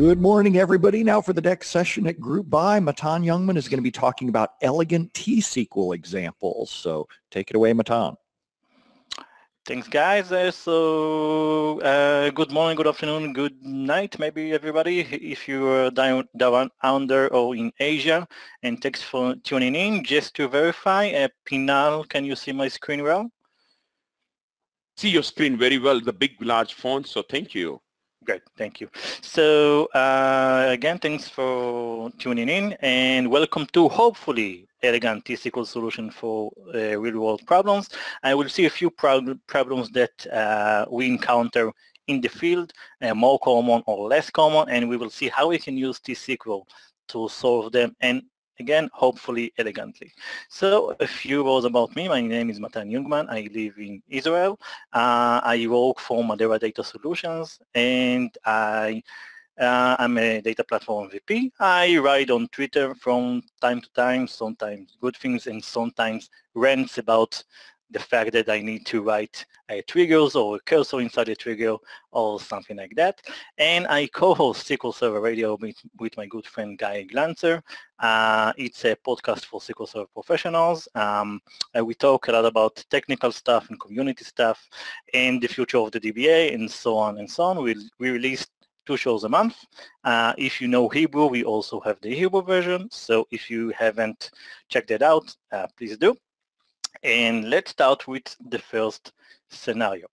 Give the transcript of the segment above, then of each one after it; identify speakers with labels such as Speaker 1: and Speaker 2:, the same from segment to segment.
Speaker 1: Good morning, everybody. Now for the next session at Group By, Matan Yungman is going to be talking about elegant T-SQL examples. So take it away, Matan.
Speaker 2: Thanks, guys. Uh, so, uh, good morning, good afternoon, good night, maybe everybody, if you're down, down under or in Asia. And thanks for tuning in. Just to verify, uh, Pinal, can you see my screen well?
Speaker 3: See your screen very well, the big, large font, so thank you.
Speaker 2: Great, thank you. So uh, again, thanks for tuning in and welcome to hopefully elegant T-SQL solution for uh, real-world problems. I will see a few problems that uh, we encounter in the field, uh, more common or less common, and we will see how we can use T-SQL to solve them and again, hopefully elegantly. So a few words about me. My name is Matan Yungman. I live in Israel. Uh, I work for Madeira Data Solutions and I uh, I'm a data platform VP. I write on Twitter from time to time, sometimes good things and sometimes rants about the fact that I need to write a triggers or a cursor inside a trigger or something like that. And I co-host SQL Server Radio with, with my good friend Guy Glanzer. Uh, it's a podcast for SQL Server professionals. Um, we talk a lot about technical stuff and community stuff and the future of the DBA and so on and so on. We, we release two shows a month. Uh, if you know Hebrew, we also have the Hebrew version. So if you haven't checked it out, uh, please do. And let's start with the first scenario.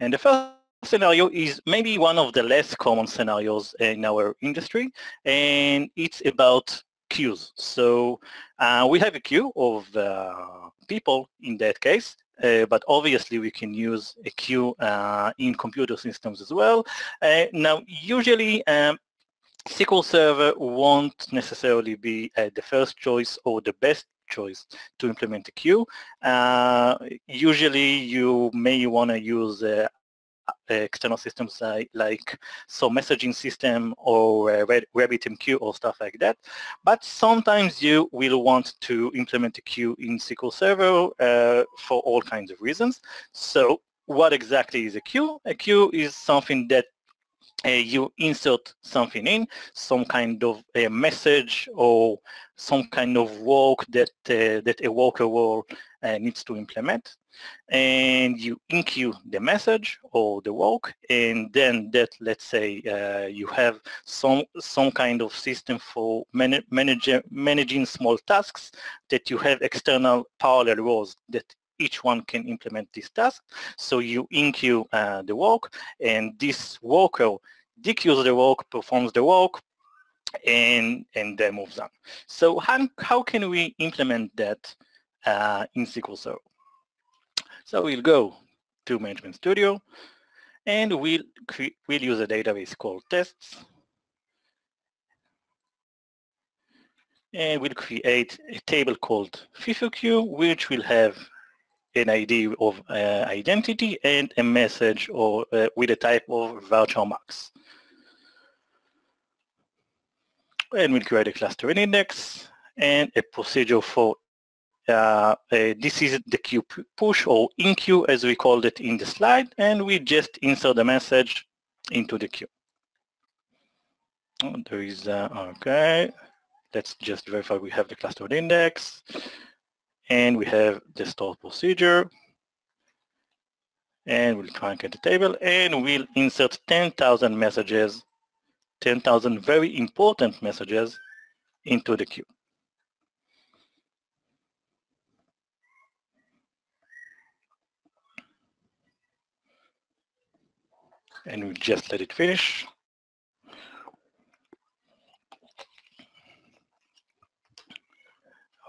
Speaker 2: And the first scenario is maybe one of the less common scenarios in our industry, and it's about queues. So uh, we have a queue of uh, people in that case, uh, but obviously we can use a queue uh, in computer systems as well. Uh, now, usually um, SQL Server won't necessarily be uh, the first choice or the best choice to implement a queue. Uh, usually you may want to use uh, external systems like, like some messaging system or RabbitMQ or stuff like that. But sometimes you will want to implement a queue in SQL Server uh, for all kinds of reasons. So what exactly is a queue? A queue is something that uh, you insert something in, some kind of a message or some kind of work that uh, that a worker will uh, needs to implement, and you enqueue the message or the work, and then that let's say uh, you have some some kind of system for man manage, managing small tasks that you have external parallel rows that each one can implement this task. So you enqueue uh, the work, and this worker dequeues the work, performs the work, and and then moves on. So how how can we implement that uh, in SQL Server? So we'll go to Management Studio, and we'll we'll use a database called tests. And we'll create a table called FIFO which will have an ID of uh, identity and a message or uh, with a type of varchar max. And we'll create a cluster and index and a procedure for uh, this is the queue push or in queue as we called it in the slide and we just insert the message into the queue. Oh, there is, uh, okay, let's just verify we have the clustered index and we have the stored procedure and we'll trunc the table and we'll insert 10,000 messages, 10,000 very important messages into the queue. And we just let it finish.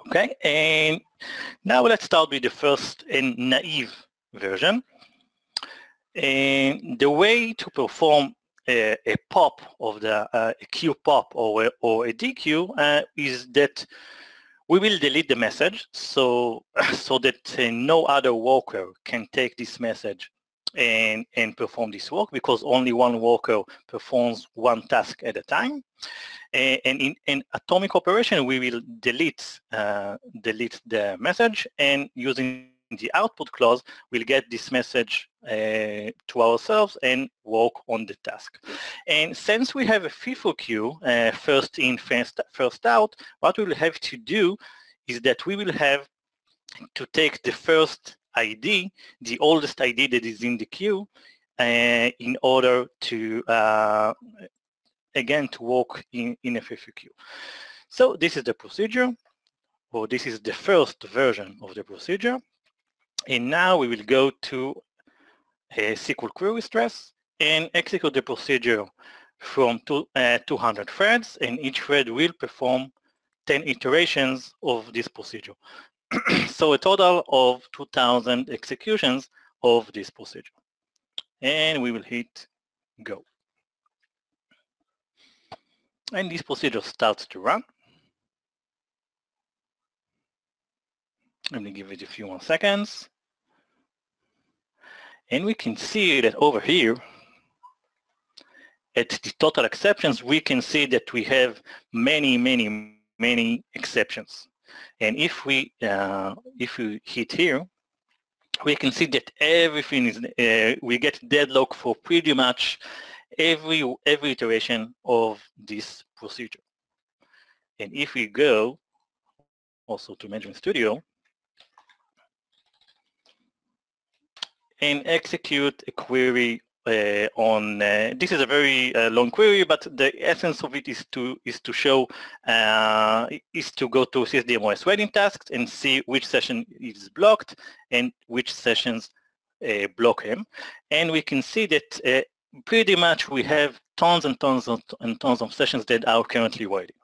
Speaker 2: Okay, and now let's start with the first and naive version. And the way to perform a, a pop of the uh, queue pop or a, or a dequeue uh, is that we will delete the message so so that uh, no other worker can take this message and, and perform this work because only one worker performs one task at a time. And, and in, atomic operation, we will delete, uh, delete the message and using the output clause, we'll get this message uh, to ourselves and work on the task. And since we have a FIFO queue, uh, first in, first, first out, what we will have to do is that we will have to take the first ID, the oldest ID that is in the queue, uh, in order to, uh, again, to work in, in queue. So this is the procedure, or this is the first version of the procedure. And now we will go to a SQL query stress and execute the procedure from two, uh, 200 threads, and each thread will perform 10 iterations of this procedure. so a total of 2,000 executions of this procedure. And we will hit go. And this procedure starts to run. Let me give it a few more seconds. And we can see that over here, at the total exceptions, we can see that we have many, many, many exceptions. And if we uh, if we hit here, we can see that everything is uh, we get deadlock for pretty much every every iteration of this procedure. And if we go also to Management Studio, and execute a query uh, on uh, this is a very uh, long query but the essence of it is to is to show uh, is to go to sys.dm_os_waiting_tasks and see which session is blocked and which sessions uh, block him. And we can see that uh, pretty much we have tons and tons of, and tons of sessions that are currently waiting.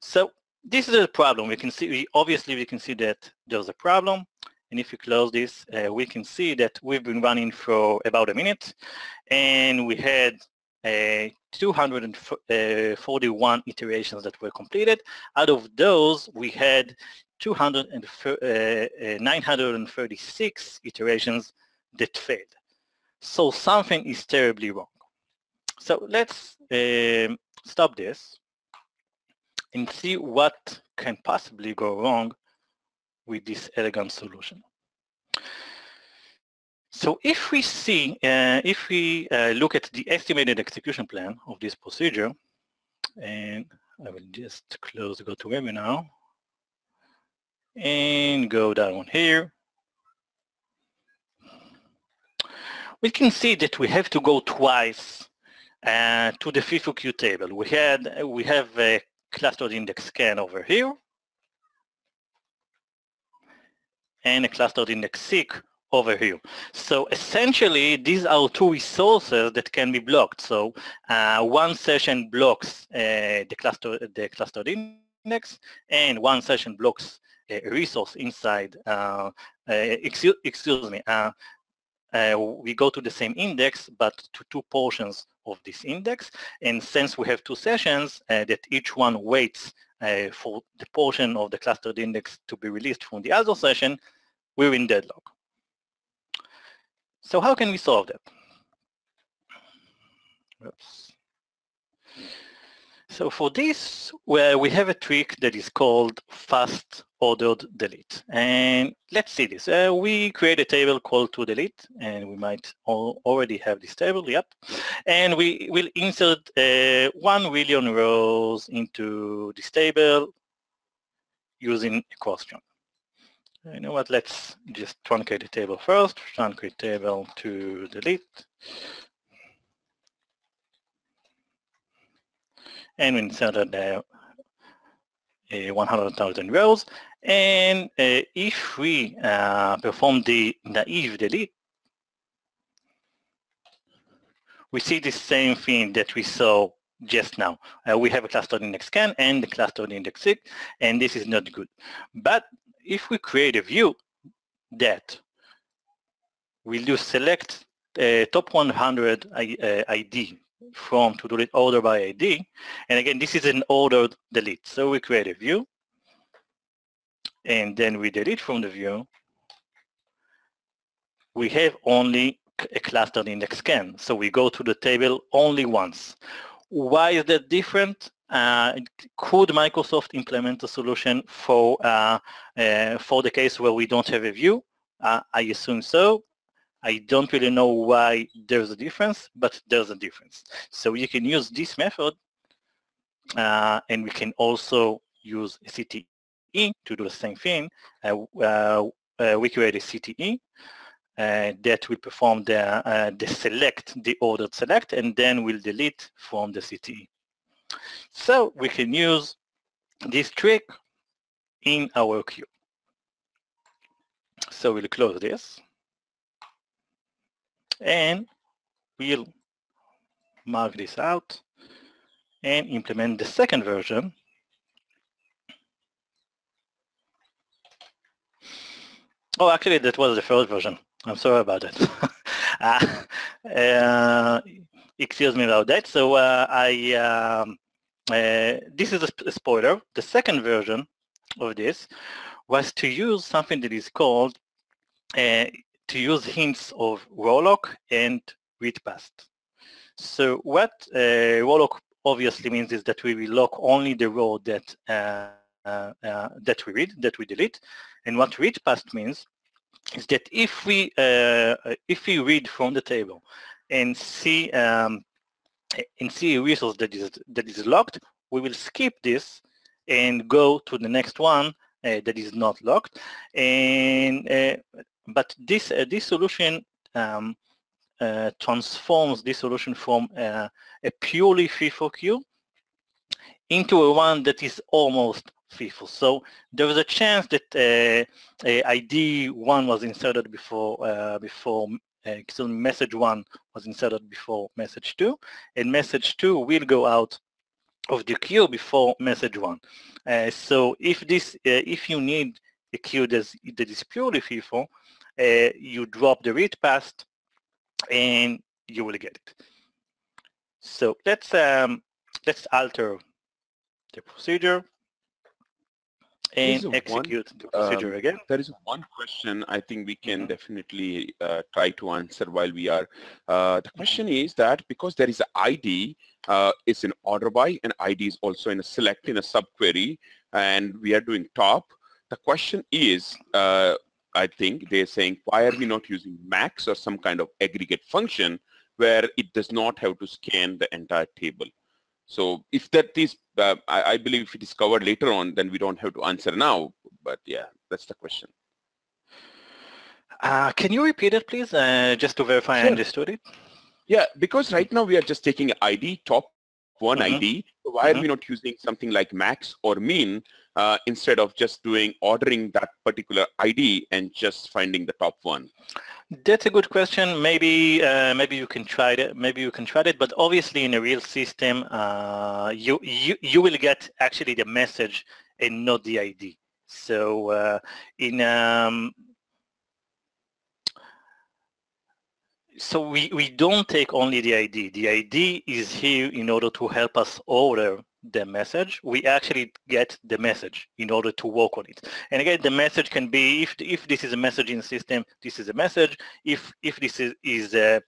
Speaker 2: So this is a problem. We can see we, obviously we can see that there's a problem and if you close this, uh, we can see that we've been running for about a minute and we had uh, 241 iterations that were completed. Out of those, we had 200 and, uh, 936 iterations that failed. So something is terribly wrong. So let's um, stop this and see what can possibly go wrong with this elegant solution. So if we see, uh, if we uh, look at the estimated execution plan of this procedure, and I will just close go to now, and go down here, we can see that we have to go twice uh, to the FIFO queue table. We had we have a clustered index scan over here, and a clustered index seek over here. So essentially, these are two resources that can be blocked. So uh, one session blocks uh, the cluster the clustered index, and one session blocks a resource inside. Uh, uh excuse, excuse me. Uh, uh, we go to the same index, but to two portions of this index. And since we have two sessions that each one waits for the portion of the clustered index to be released from the other session, we're in deadlock. So how can we solve that? Oops. So for this, where we have a trick that is called fast ordered delete. And let's see this. Uh, we create a table called to delete, and we might already have this table, yep. And we will insert uh, 1 million rows into this table using a question. You know what, let's just truncate the table first, truncate table to delete. And we inserted the uh, 100,000 rows. And uh, if we uh, perform the naive delete, we see the same thing that we saw just now. Uh, we have a clustered index scan and the clustered index seek, and this is not good. But if we create a view that will do select uh, top 100 ID uh, from to delete order by ID, and again, this is an ordered delete. So we create a view, and then we delete from the view. We have only a clustered index scan. So we go to the table only once. Why is that different? Uh, could Microsoft implement a solution for uh, uh, for the case where we don't have a view? Uh, I assume so. I don't really know why there's a difference, but there's a difference. So you can use this method, uh, and we can also use CTE to do the same thing. We create a CTE uh, that will perform the, uh, the select, the ordered select, and then we'll delete from the CTE. So we can use this trick in our queue. So we'll close this and we'll mark this out and implement the second version Oh, actually, that was the first version. I'm sorry about that. uh, uh, excuse me about that. So uh, I um, uh, this is a spoiler. The second version of this was to use something that is called uh, to use hints of row lock and read past. So what uh, row lock obviously means is that we will lock only the row that uh, uh, that we read, that we delete. And what read past means is that if we if we read from the table and see um, and see a resource that is that is locked, we will skip this and go to the next one uh, that is not locked. And uh, but this uh, this solution um, uh, transforms this solution from uh, a purely FIFO queue into a one that is almost FIFO. So there was a chance that ID one was inserted before before so message one was inserted before message two, and message two will go out of the queue before message one. Uh, so if this, uh, if you need a queue that is purely FIFO, uh, you drop the read past and you will get it. So let's um, let's alter the procedure and execute one, the procedure um, again.
Speaker 3: There is one question I think we can mm -hmm. definitely uh, try to answer while we are. Uh, the question is that because there is an ID, uh, it's an order by, and ID is also in a select in a subquery, and we are doing top. The question is, uh, I think they're saying, why are we not using max or some kind of aggregate function where it does not have to scan the entire table? So if that is, uh, I, I, believe if it is covered later on, then we don't have to answer now. But yeah, that's the question.
Speaker 2: Uh, can you repeat it, please, uh, just to verify sure. I understood it?
Speaker 3: Yeah, because right now we are just taking ID, top one mm -hmm. ID. So why mm -hmm. are we mm-hmm. not using something like max or mean uh, instead of just doing ordering that particular ID and just finding the top one?
Speaker 2: That's a good question. Maybe uh, maybe you can try it. Maybe you can try it. But obviously, in a real system, uh, you you you will get actually the message and not the ID. So uh, in um, so we, we don't take only the ID. The ID is here in order to help us order the message, we actually get the message in order to work on it. And again, the message can be, if, if this is a messaging system, this is a message. If, if this is, is a,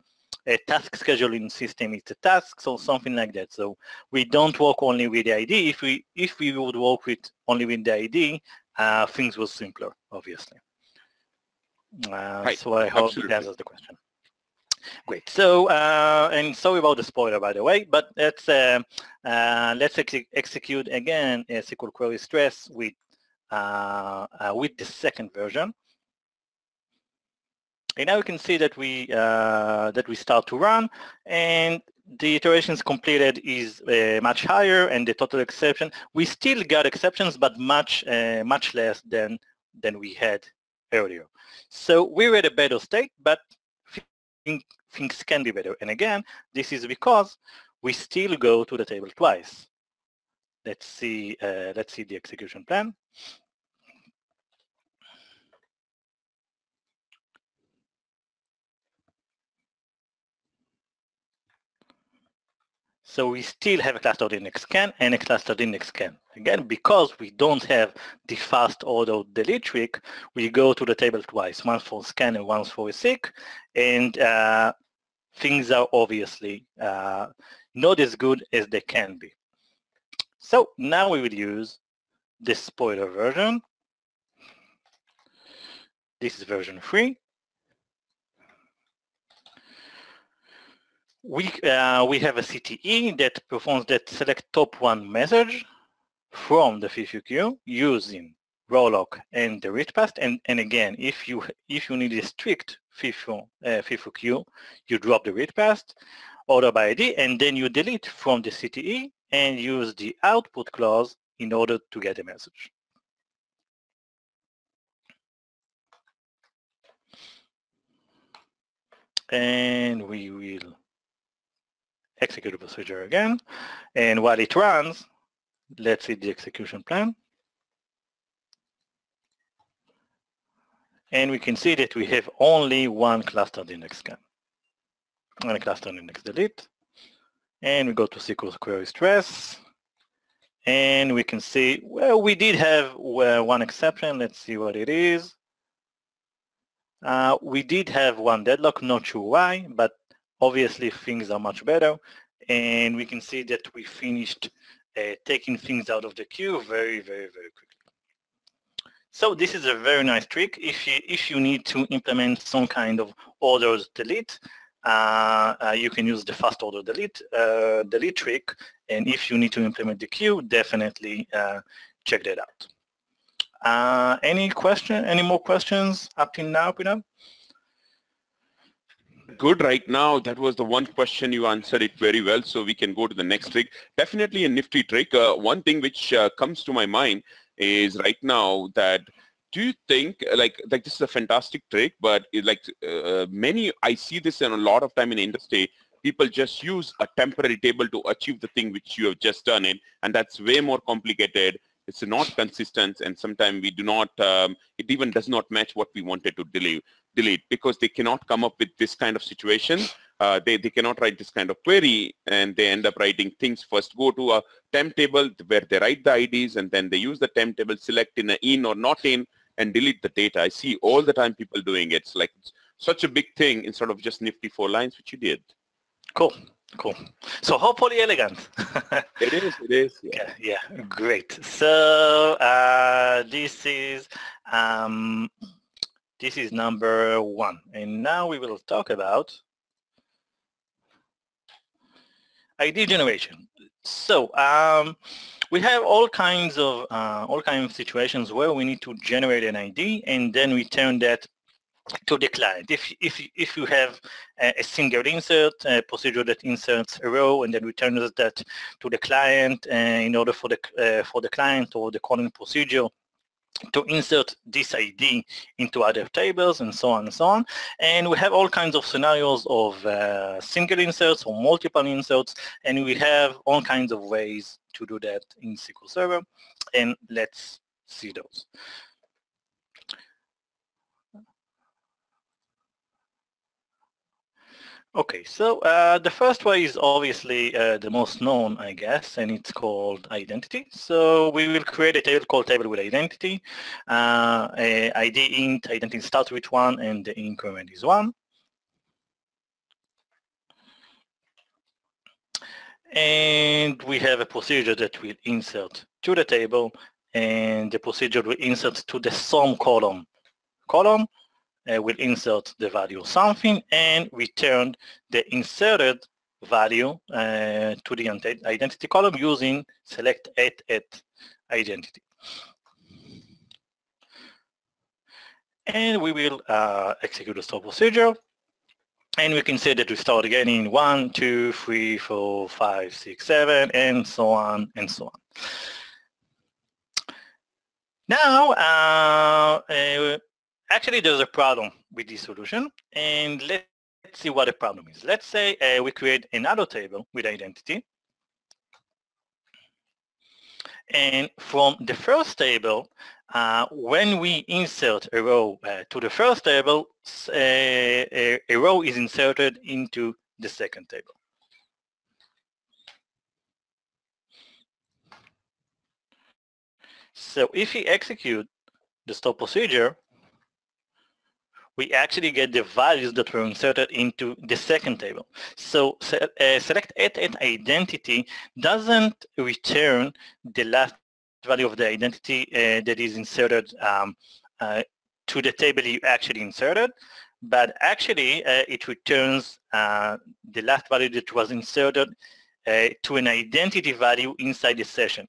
Speaker 2: a task scheduling system, it's a task, so something like that. So we don't work only with the ID. If we, if we would work with only with the ID, uh, things were simpler, obviously. Uh, right. So I hope Absolutely. it answers the question. Great. So, uh, and sorry about the spoiler, by the way, but let's uh, uh, let's ex execute again a SQL query stress with uh, uh, with the second version. And now we can see that we uh, that we start to run, and the iterations completed is much higher, and the total exception we still got exceptions, but much much less than than we had earlier. So we're at a better state, but things can be better. And again, this is because we still go to the table twice. Let's see, uh, let's see the execution plan. So we still have a clustered index scan and a clustered index scan. Again, because we don't have the fast order delete trick, we go to the table twice, once for scan and once for a seek, and uh, things are obviously uh, not as good as they can be. So now we will use the spoiler version. This is version 3. We, uh, we have a CTE that performs that select top one message from the queue using row lock and the read past. And, and again, if you if you need a strict FIFO, uh, FIFO queue, you drop the read past, order by ID, and then you delete from the CTE and use the output clause in order to get a message. And we will execute the procedure again. And while it runs, let's see the execution plan. And we can see that we have only one clustered index scan. And a clustered index delete. And we go to SQL query stress. And we can see, well, we did have one exception. Let's see what it is. Uh, we did have one deadlock, not sure why, but obviously things are much better. And we can see that we finished uh, taking things out of the queue very, very, very quickly. So this is a very nice trick. If you, if you need to implement some kind of orders delete, uh, uh, you can use the fast order delete, uh, delete trick. And if you need to implement the queue, definitely uh, check that out. Uh, any question, any more questions up till now, Peter?
Speaker 3: Good right now. That was the one question you answered it very well. So we can go to the next trick. Definitely a nifty trick. Uh, one thing which uh, comes to my mind is right now that do you think like like this is a fantastic trick, but it, like uh, many I see this in a lot of time in the industry. People just use a temporary table to achieve the thing which you have just done it, and that's way more complicated it's not consistent and sometimes we do not um, it even does not match what we wanted to delete delete because they cannot come up with this kind of situation. Uh, they, they cannot write this kind of query and they end up writing things first. Go to a temp table where they write the IDs and then they use the temp table select in a in or not in and delete the data. I see all the time people doing it. it's like such a big thing instead of just nifty four lines which you did.
Speaker 2: Cool Cool. So hopefully elegant.
Speaker 3: it is, it is.
Speaker 2: Yeah, yeah, yeah great. So uh, this is um, this is number one. And now we will talk about ID generation. So um, we have all kinds of uh, all kinds of situations where we need to generate an ID and then we turn that to the client. If, if, if you have a, single insert, a procedure that inserts a row and then returns that to the client uh, in order for the, uh, for the client or the calling procedure to insert this ID into other tables and so on and so on. And we have all kinds of scenarios of uh, single inserts or multiple inserts, and we have all kinds of ways to do that in SQL Server. And let's see those. Okay, so uh, the first way is obviously uh, the most known, I guess, and it's called identity. So we will create a table called table with identity. Uh, ID int, identity starts with one, and the increment is one. And we have a procedure that will insert to the table, and the procedure will insert to the sum column column, uh, will insert the value something and return the inserted value uh, to the identity column using select at at identity. And we will uh, execute the store procedure. And we can see that we start again in one, two, three, four, five, six, seven, and so on and so on. Now, uh, uh actually there's a problem with this solution and let's see what the problem is. Let's say uh, we create another table with identity and from the first table uh, when we insert a row uh, to the first table uh, a, a row is inserted into the second table. So if we execute the stop procedure, we actually get the values that were inserted into the second table. So uh, select at, at identity doesn't return the last value of the identity uh, that is inserted um, uh, to the table you actually inserted, but actually uh, it returns uh, the last value that was inserted uh, to an identity value inside the session.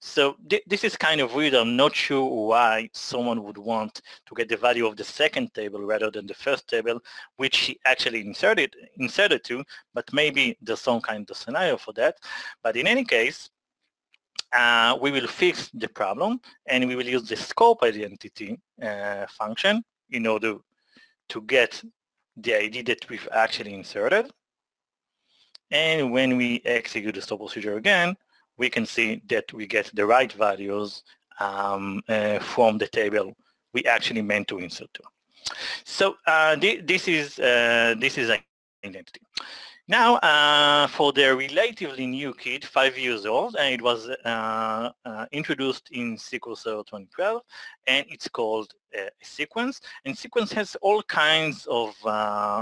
Speaker 2: So th this is kind of weird. I'm not sure why someone would want to get the value of the second table rather than the first table, which he actually inserted inserted to, but maybe there's some kind of scenario for that. But in any case, uh, we will fix the problem and we will use the scope identity uh, function in order to get the ID that we've actually inserted. And when we execute the stop procedure again, we can see that we get the right values um, uh, from the table we actually meant to insert to. So uh, th this is uh, this is identity. Now, uh, for the relatively new kit, five years old, and it was uh, uh, introduced in SQL Server 2012, and it's called a sequence. And sequence has all kinds of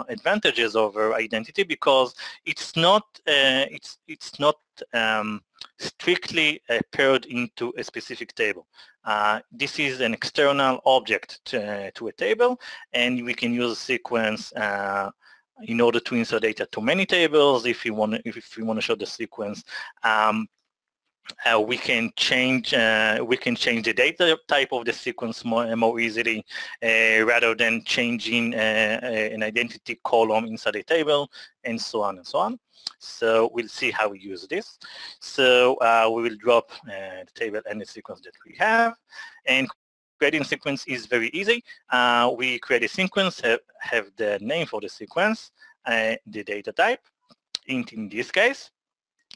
Speaker 2: advantages over identity because it's not it's it's not um, strictly uh, paired into a specific table. Uh, this is an external object to, to, a table and we can use a sequence uh, in order to insert data to many tables if we want if, we want to show the sequence um, uh, we can change uh, we can change the data type of the sequence more more easily uh, rather than changing uh, an identity column inside a table and so on and so on. So we'll see how we use this. So uh, we will drop uh, the table and the sequence that we have. And creating sequence is very easy. Uh, we create a sequence, have, have, the name for the sequence, uh, the data type, int in this case,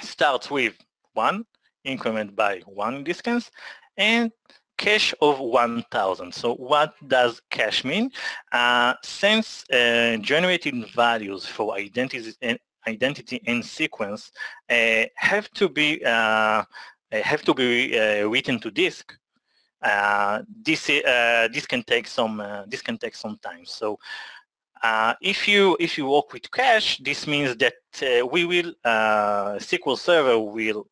Speaker 2: starts with 1, increment by 1 in this case, and cache of 1000. So what does cache mean? Uh, since uh, generating values for and identity and sequence uh, have to be uh, have to be uh, written to disk. Uh, this uh, this can take some uh, this can take some time. So uh, if you if you work with cache, this means that uh, we will uh, SQL Server will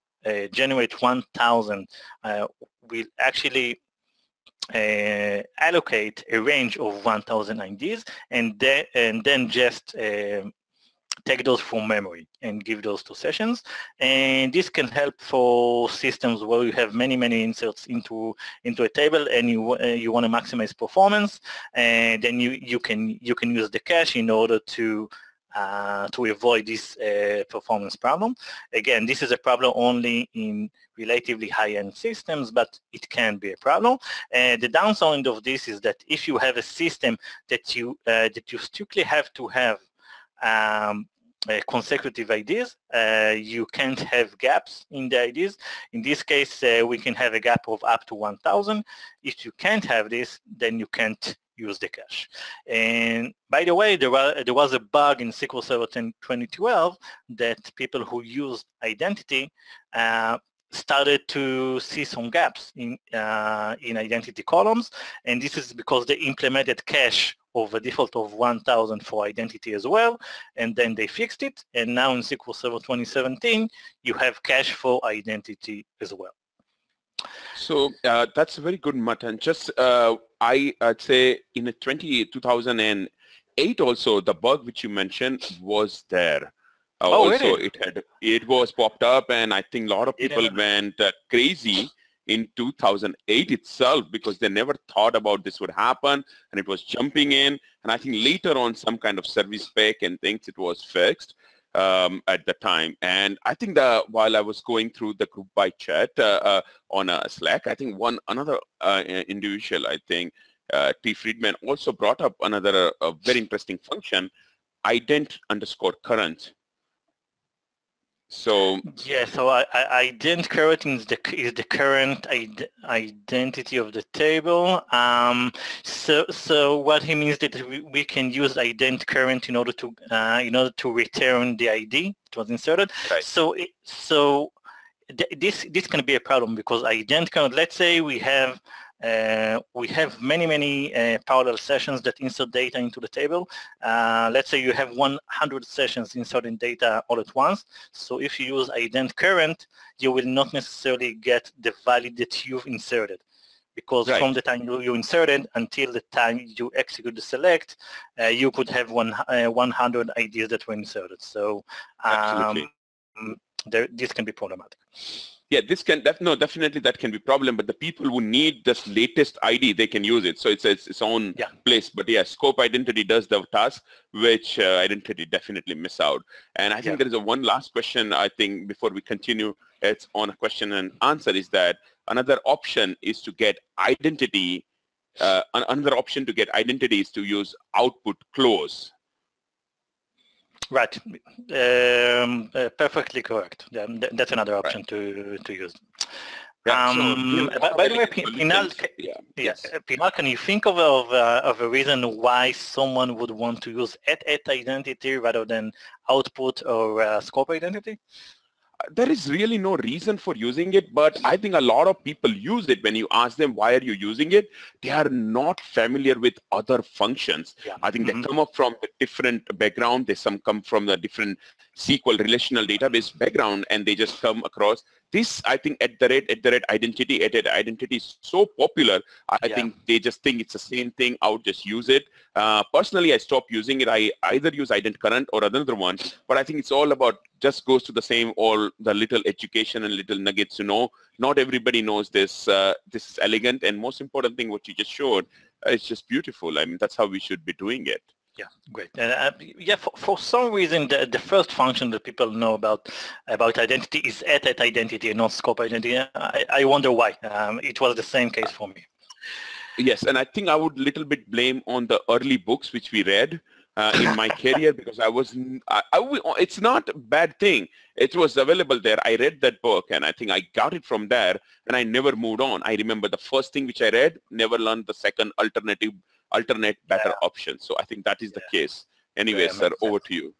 Speaker 2: generate 1,000. will actually allocate a range of 1,000 IDs and then and then just um, take those from memory and give those to sessions. And this can help for systems where you have many, many inserts into into a table and you uh, you want to maximize performance. And then you you can you can use the cache in order to uh, to avoid this uh, performance problem. Again, this is a problem only in relatively high-end systems, but it can be a problem. And the downside of this is that if you have a system that you uh, that you strictly have to have um, uh, consecutive IDs. Uh, you can't have gaps in the IDs. In this case, uh, we can have a gap of up to 1,000. If you can't have this, then you can't use the cache. And by the way, there was, there was a bug in SQL Server 10, 2012 that people who used identity uh, started to see some gaps in uh, in identity columns, and this is because they implemented cache of a default of 1000 for identity as well, and then they fixed it, and now in SQL Server 2017, you have cache for identity as well.
Speaker 3: So uh, that's a very good, Matan. Just uh, I, would say in 20, 2008 also, the bug which you mentioned was there. Uh, oh, also, really? it had it was popped up, and I think a lot of people went uh, crazy in 2008 itself because they never thought about this would happen and it was jumping in and I think later on some kind of service spec and things it was fixed um, at the time and I think that while I was going through the group by chat uh, uh, on uh, Slack I think one another uh, individual I think uh, T. Friedman also brought up another uh, very interesting function ident underscore current so
Speaker 2: yeah, so I, I, ident current is the is the current Id identity of the table. Um, so so what he means that we, we can use ident current in order to uh, in order to return the ID that was inserted. Right. So it, so th this this can be a problem because ident current. Let's say we have uh, we have many, many uh, parallel sessions that insert data into the table. Uh, let's say you have 100 sessions inserting data all at once. So if you use ident current, you will not necessarily get the value that you've inserted because
Speaker 3: Right.
Speaker 2: from the time you, you inserted until the time you execute the select, uh, you could have one, uh, 100 IDs that were inserted. So um, there, this can be problematic.
Speaker 3: Yeah, this can def- no definitely that can be problem, but the people who need this latest ID they can use it. So it's it's its own
Speaker 2: Yeah.
Speaker 3: place. But yeah, scope identity does the task, which uh, identity definitely miss out. And I think
Speaker 2: Yeah.
Speaker 3: there is a one last question. I think before we continue, it's on a question and answer is that another option is to get identity. Uh, another option to get identity is to use output clause.
Speaker 2: Right. Um, uh, perfectly correct. Yeah, th- that's another option to, to use.
Speaker 3: Yeah,
Speaker 2: Um,
Speaker 3: know,
Speaker 2: by- by the way, Pinal,
Speaker 3: yeah,
Speaker 2: Yeah,
Speaker 3: yes.
Speaker 2: uh, can you think of, of, uh, of a reason why someone would want to use at-at identity rather than output or uh, scope identity?
Speaker 3: There is really no reason for using it, but I think a lot of people use it. When you ask them why are you using it, they are not familiar with other functions.
Speaker 2: Yeah.
Speaker 3: I think
Speaker 2: Mhm.
Speaker 3: they come up from a different background. They some come from the different SQL relational database background, and they just come across this. I think at the rate at the rate identity at the identity is so popular. I,
Speaker 2: Yeah.
Speaker 3: think they just think it's the same thing. I would just use it. Uh, personally, I stopped using it. I either use ident current or another one, but I think it's all about just goes to the same all the little education and little nuggets you know. Not everybody knows this. Uh, this is elegant, and most important thing, what you just showed, uh, it's just beautiful. I mean, that's how we should be doing it.
Speaker 2: Yeah, great. Uh, uh, yeah, for, for some reason, the, the first function that people know about about identity is at-at identity and not scope identity. I, I wonder why. Um, it was the same case for me.
Speaker 3: Yes, and I think I would little bit blame on the early books which we read uh, in my career because I was, I, I it's not a bad thing. It was available there. I read that book and I think I got it from there and I never moved on. I remember the first thing which I read, never learned the second alternative, alternate better option. So I think that is the case. Anyway,
Speaker 2: Yeah,
Speaker 3: sir, over
Speaker 2: sense.
Speaker 3: to you.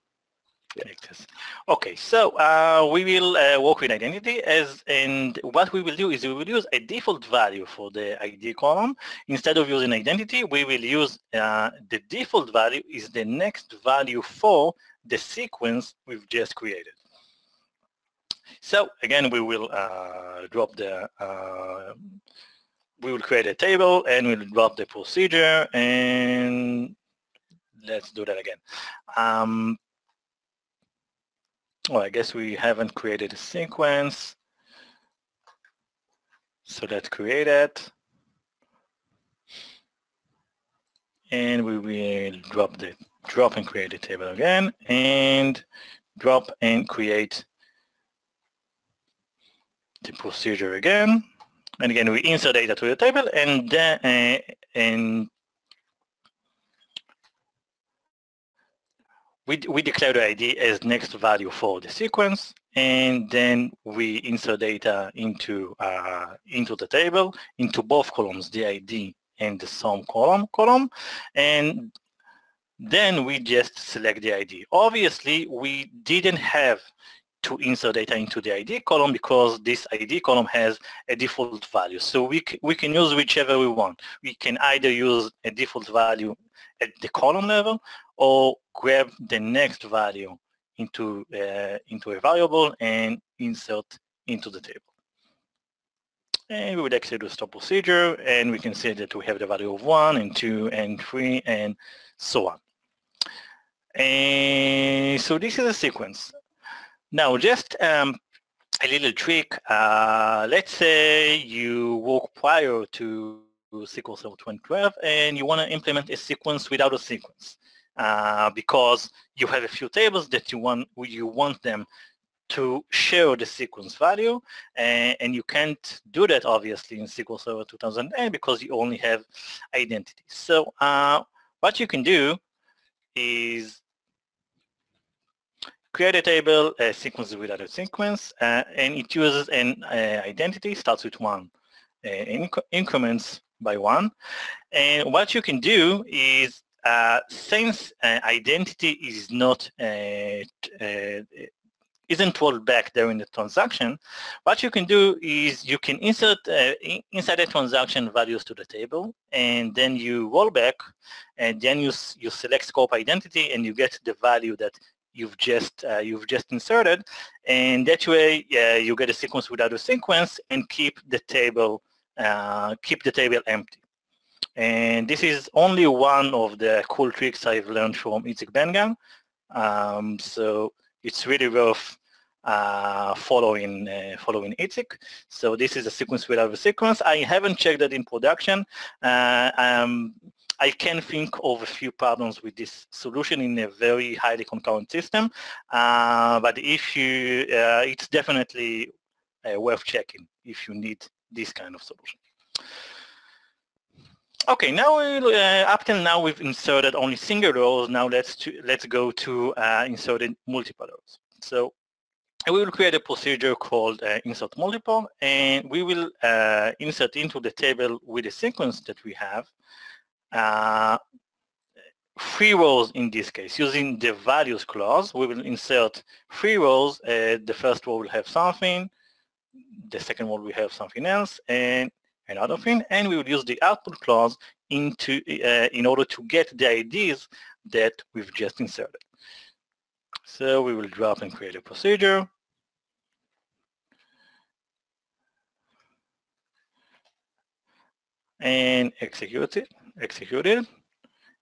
Speaker 2: Okay, so uh, we will uh, work with identity as, and what we will do is we will use a default value for the ID column. Instead of using identity, we will use uh, the default value is the next value for the sequence we've just created. So again, we will uh, drop the, uh, we will create a table and we'll drop the procedure and let's do that again. Um, well, I guess we haven't created a sequence. So let's create it. And we will drop the drop and create the table again and drop and create the procedure again. And again, we insert data to the table and then uh, and we, we declare the ID as next value for the sequence, and then we insert data into uh, into the table, into both columns, the ID and the sum column column, and then we just select the ID. Obviously, we didn't have to insert data into the ID column because this ID column has a default value. So we, we can use whichever we want. We can either use a default value at the column level or grab the next value into, uh, into a variable and insert into the table. And we would execute the stop procedure and we can see that we have the value of 1 and 2 and 3 and so on. And so this is a sequence. Now just um, a little trick. Uh, let's say you work prior to SQL Server 2012 and you want to implement a sequence without a sequence uh, because you have a few tables that you want you want them to share the sequence value and, and you can't do that obviously in SQL Server 2008 because you only have identity. So uh, what you can do is create a table, a sequence without a sequence, uh, and it uses an uh, identity, starts with one, uh, inc increments by one. And what you can do is, uh, since uh, identity is not, uh, isn't rolled back during the transaction, what you can do is you can insert uh, inside the transaction values to the table, and then you roll back, and then you you select scope identity, and you get the value that you've just uh, you've just inserted, and that way uh, you get a sequence without a sequence and keep the table uh, keep the table empty. And this is only one of the cool tricks I've learned from Itzik Ben-Gan. Um, so it's really worth uh, following uh, following Itzik. So this is a sequence without a sequence. I haven't checked that in production. Um, I can think of a few problems with this solution in a very highly concurrent system, uh, but if you, uh, it's definitely uh, worth checking if you need this kind of solution. Okay, now uh, up till now we've inserted only single rows. Now let's to, let's go to uh, inserting multiple rows. So we will create a procedure called uh, insert multiple, and we will uh, insert into the table with the sequence that we have uh, three rows in this case. Using the values clause, we will insert three rows. Uh, the first row will have something, the second row will have something else, and another thing, and we will use the output clause into uh, in order to get the IDs that we've just inserted. So we will drop and create a procedure. And execute it executed.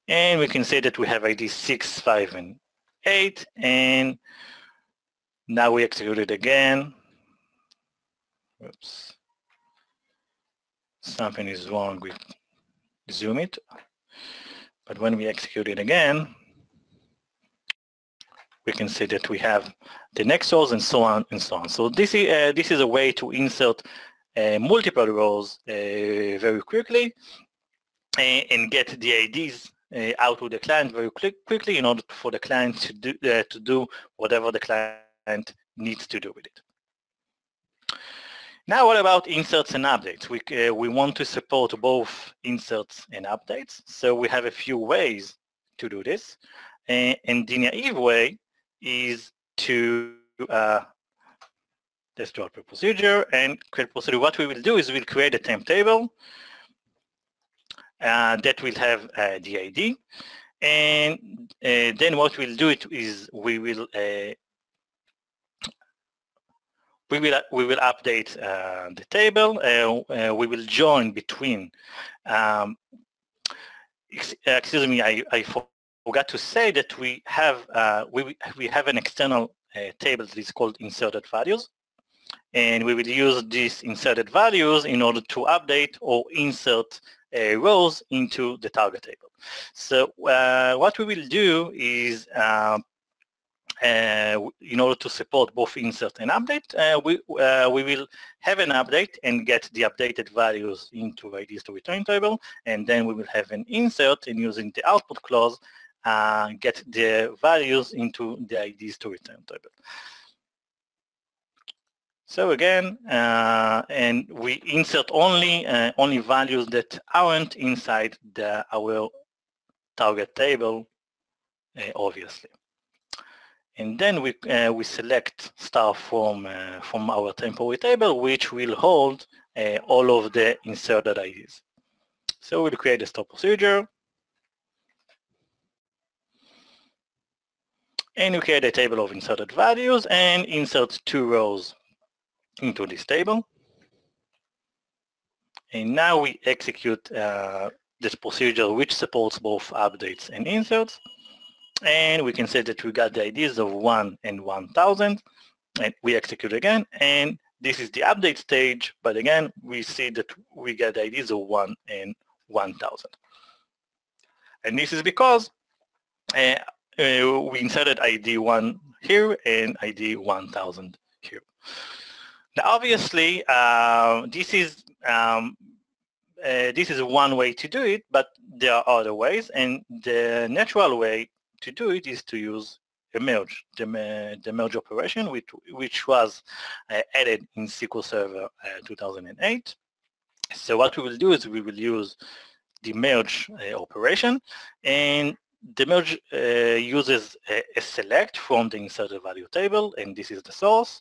Speaker 2: And we can say that we have ID 6, 5, and 8. And now we execute it again. Oops. Something is wrong with ZoomIt. But when we execute it again, we can see that we have the next rows and so on and so on. So this is, uh, this is a way to insert uh, multiple rows uh, very quickly and get the IDs uh, out to the client very quick, quickly in order for the client to do, uh, to do whatever the client needs to do with it. Now what about inserts and updates? We, uh, we want to support both inserts and updates. So we have a few ways to do this. and the naive way is to uh, drop a procedure and create procedure. What we will do is we'll create a temp table uh, that will have uh, the ID. And uh, then what we'll do it is we will we will we will update uh, the table. Uh, uh, we will join between. Um, ex excuse me, I, I forgot to say that we have we we have an external table that is called inserted values, and we will use these inserted values in order to update or insert rows into the target table. So uh, what we will do is uh, uh, in order to support both insert and update, uh, we, uh, we will have an update and get the updated values into IDs to return table, and then we will have an insert and using the output clause, uh, get the values into the IDs to return table. So again, uh, and we insert only uh, only values that aren't inside the, our target table, uh, obviously. And then we uh, we select star from uh, from our temporary table, which will hold uh, all of the inserted IDs. So we'll create a stop procedure. And we create a table of inserted values and insert two rows into this table. And now we execute uh, this procedure which supports both updates and inserts. And we can say that we got the IDs of 1 and 1000. And we execute again. And this is the update stage. But again, we see that we get the IDs of 1 and 1000. And this is because uh, uh, we inserted ID 1 here and ID 1000 here. Now, obviously, uh, this is um, uh, this is one way to do it, but there are other ways, and the natural way to do it is to use a merge, the, the merge operation, which, which was uh, added in SQL Server uh, 2008. So what we will do is we will use the merge uh, operation, and the merge uh, uses a, a select from the inserted value table, and this is the source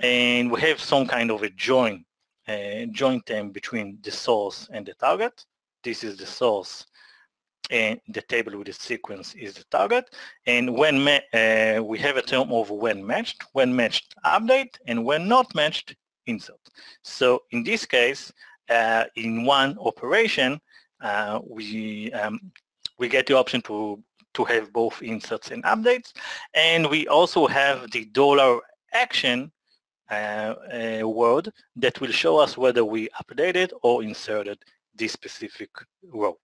Speaker 2: and we have some kind of a join, uh, join term between the source and the target. This is the source and the table with the sequence is the target. And when uh, we have a term of when matched, when matched update, and when not matched insert. So in this case, uh, in one operation, uh, we um, we get the option to to have both inserts and updates, and we also have the dollar action word that will show us whether we updated or inserted this specific row.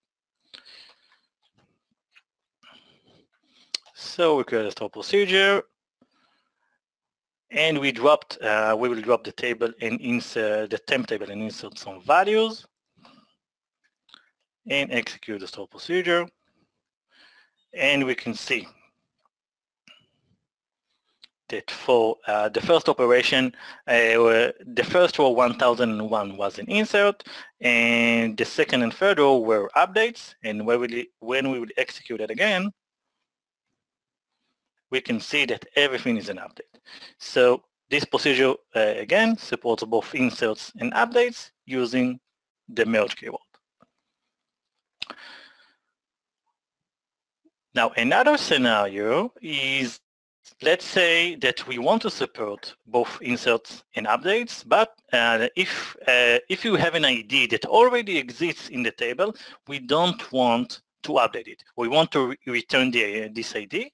Speaker 2: So we create a store procedure and we dropped, uh, we will drop the table and insert the temp table and insert some values and execute the store procedure. And we can see that for uh, the first operation, uh, the first row 1001 was an insert, and the second and third row were updates. And when we, when we will execute it again, we can see that everything is an update. So this procedure, uh, again, supports both inserts and updates using the merge keyword. Now, another scenario is, let's say that we want to support both inserts and updates, but uh, if, uh, if you have an ID that already exists in the table, we don't want to update it. We want to re return the, uh, this ID.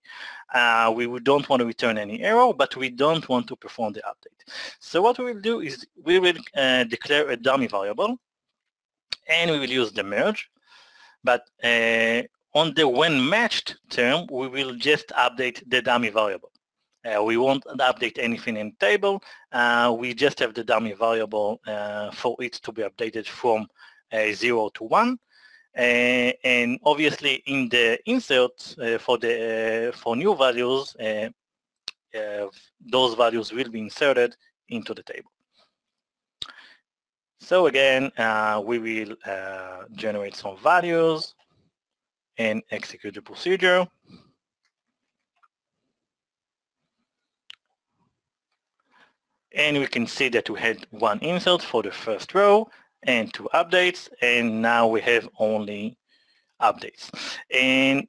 Speaker 2: We don't want to return any error, but we don't want to perform the update. So what we will do is we will uh, declare a dummy variable, and we will use the merge. But uh, on the when matched term, we will just update the dummy variable. Uh, we won't update anything in table. Uh, we just have the dummy variable uh, for it to be updated from uh, 0 to 1. Uh, and obviously in the insert uh, for the for new values, those values will be inserted into the table. So again, we will generate some values and execute the procedure. And we can see that we had one insert for the first row and two updates, and now we have only updates. And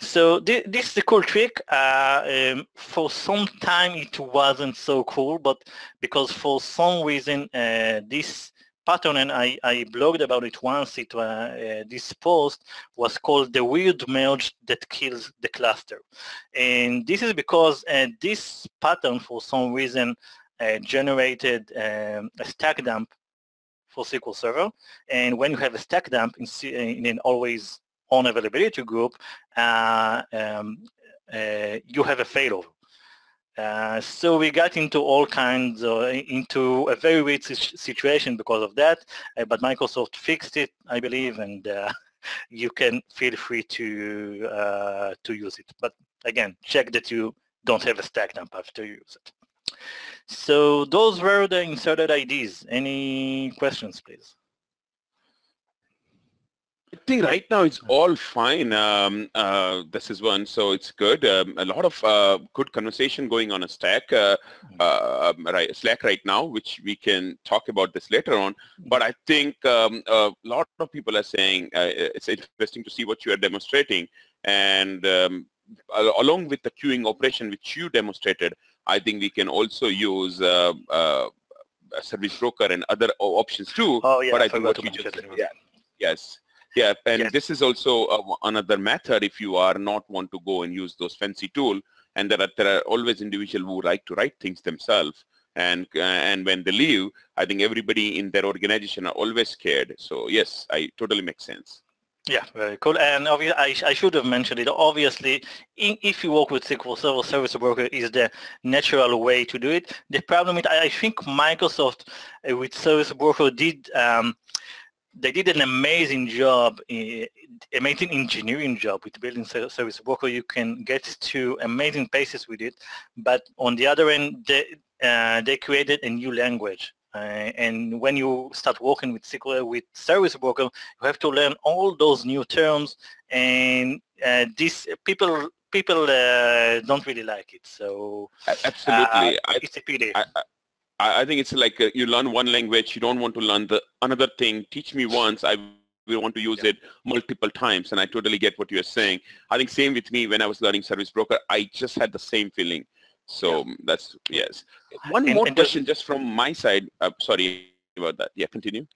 Speaker 2: so this, this is a cool trick. Uh, um, for some time it wasn't so cool, but because for some reason uh, this pattern, and I, I blogged about it once. It uh, uh, this post was called the weird merge that kills the cluster, and this is because uh, this pattern, for some reason, uh, generated um, a stack dump for SQL Server, and when you have a stack dump in, in an always on availability group, uh, um, uh, you have a failover. Uh, so we got into all kinds of, into a very weird situation because of that, uh, but Microsoft fixed it, I believe, and uh, you can feel free to uh, to use it. But again, check that you don't have a stack dump after you use it. So those were the inserted IDs. Any questions, please?
Speaker 3: I think right now it's all fine. Um, uh, this is one, so it's good. Um, a lot of uh, good conversation going on a stack, uh, uh um, right, Slack right now, which we can talk about this later on. But I think um, a lot of people are saying uh, it's interesting to see what you are demonstrating. And um, along with the queuing operation which you demonstrated, I think we can also use uh, a service broker and other options too.
Speaker 2: Oh yeah,
Speaker 3: but
Speaker 2: I,
Speaker 3: I think what you just yeah, yes. Yeah, and yes. this is also uh, another method if you are not want to go and use those fancy tool. And there are, there are always individuals who like to write things themselves. And uh, and when they leave, I think everybody in their organization are always scared. So yes, I totally makes sense.
Speaker 2: Yeah, very cool. And obviously, I, I should have mentioned it. Obviously, in, if you work with SQL Server, Service Broker is the natural way to do it. The problem is, I think Microsoft uh, with Service Broker did um, they did an amazing job, amazing engineering job with building Service Broker. You can get to amazing places with it, but on the other end, they, uh, they created a new language. Uh, and when you start working with SQL with Service Broker, you have to learn all those new terms, and uh, these people people uh, don't really like it. So
Speaker 3: absolutely,
Speaker 2: uh, it's a pity. I,
Speaker 3: I think it's like uh, you learn one language, you don't want to learn the another thing. Teach me once, I will want to use yeah. it multiple times, and I totally get what you're saying. I think same with me when I was learning Service Broker. I just had the same feeling. So yeah. that's yes. One and, more and question, just from my side. Uh, sorry about that. Yeah, continue.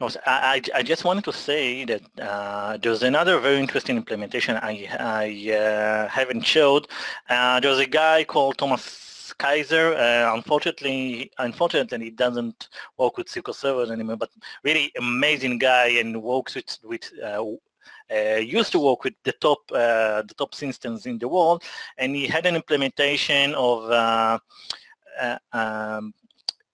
Speaker 2: No, I, I just wanted to say that uh, there's another very interesting implementation I, I uh, haven't showed. Uh, there's a guy called Thomas Kejser. Uh, unfortunately, unfortunately, he doesn't work with SQL servers anymore, but really amazing guy and works with, with uh, uh, used to work with the top uh, the top systems in the world, and he had an implementation of uh, um,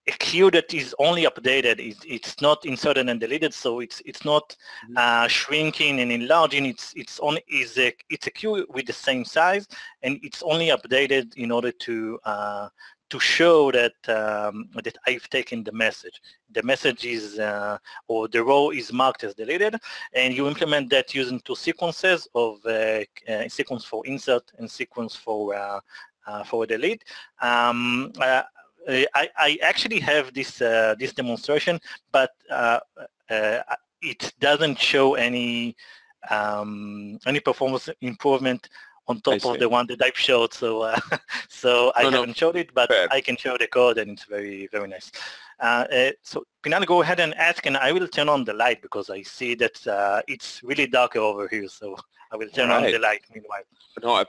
Speaker 2: a queue that is only updated. It's, it's not inserted and deleted, so it's it's not mm-hmm. uh, shrinking and enlarging. It's it's only is a it's a queue with the same size, and it's only updated in order to uh, to show that um, that I've taken the message. The message is uh, or the row is marked as deleted, and you implement that using two sequences of uh, uh, sequence for insert and sequence for uh, uh, for delete. Um, uh, I, I, actually have this uh, this demonstration, but uh, it doesn't show any um, any performance improvement on top of the one that I've showed. So uh, so I no, haven't no. showed it, but Fair. I can show the code and it's very, very nice. Uh, uh, so Pinal, go ahead and ask and I will turn on the light because I see that it's really dark over here. So I will turn right. on the light meanwhile.
Speaker 3: No,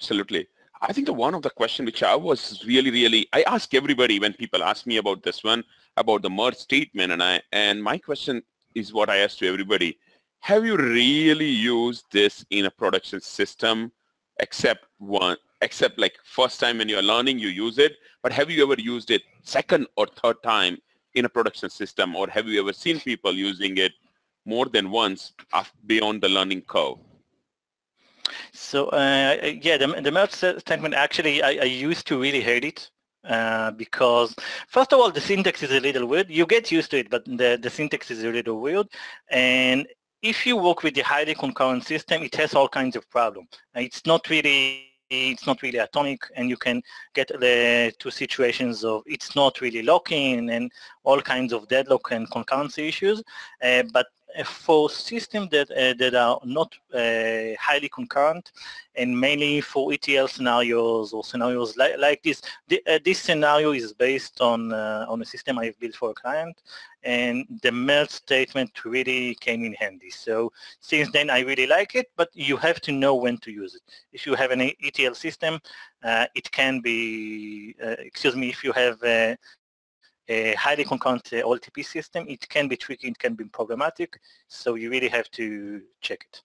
Speaker 3: absolutely. I think the one of the question which I was really, really, I ask everybody when people ask me about this one, about the merge statement, and I and my question is what I ask to everybody. Have you really used this in a production system except one, except like first time when you're learning, you use it, but have you ever used it second or third time in a production system, or have you ever seen people using it more than once beyond the learning curve?
Speaker 2: So uh, yeah, the, the merge statement actually I, I used to really hate it uh, because first of all the syntax is a little weird. You get used to it, but the, the syntax is a little weird. And if you work with the highly concurrent system, it has all kinds of problems. It's not really it's not really atomic and you can get the two situations of it's not really locking and all kinds of deadlock and concurrency issues. Uh, but for systems that uh, that are not uh, highly concurrent and mainly for ETL scenarios or scenarios like, like this. The, uh, this scenario is based on uh, on a system I've built for a client and the merge statement really came in handy. So since then I really like it, but you have to know when to use it. If you have an ETL system, uh, it can be, uh, excuse me, if you have a highly concurrent uh, OLTP system, it can be tricky, it can be problematic, so you really have to check it.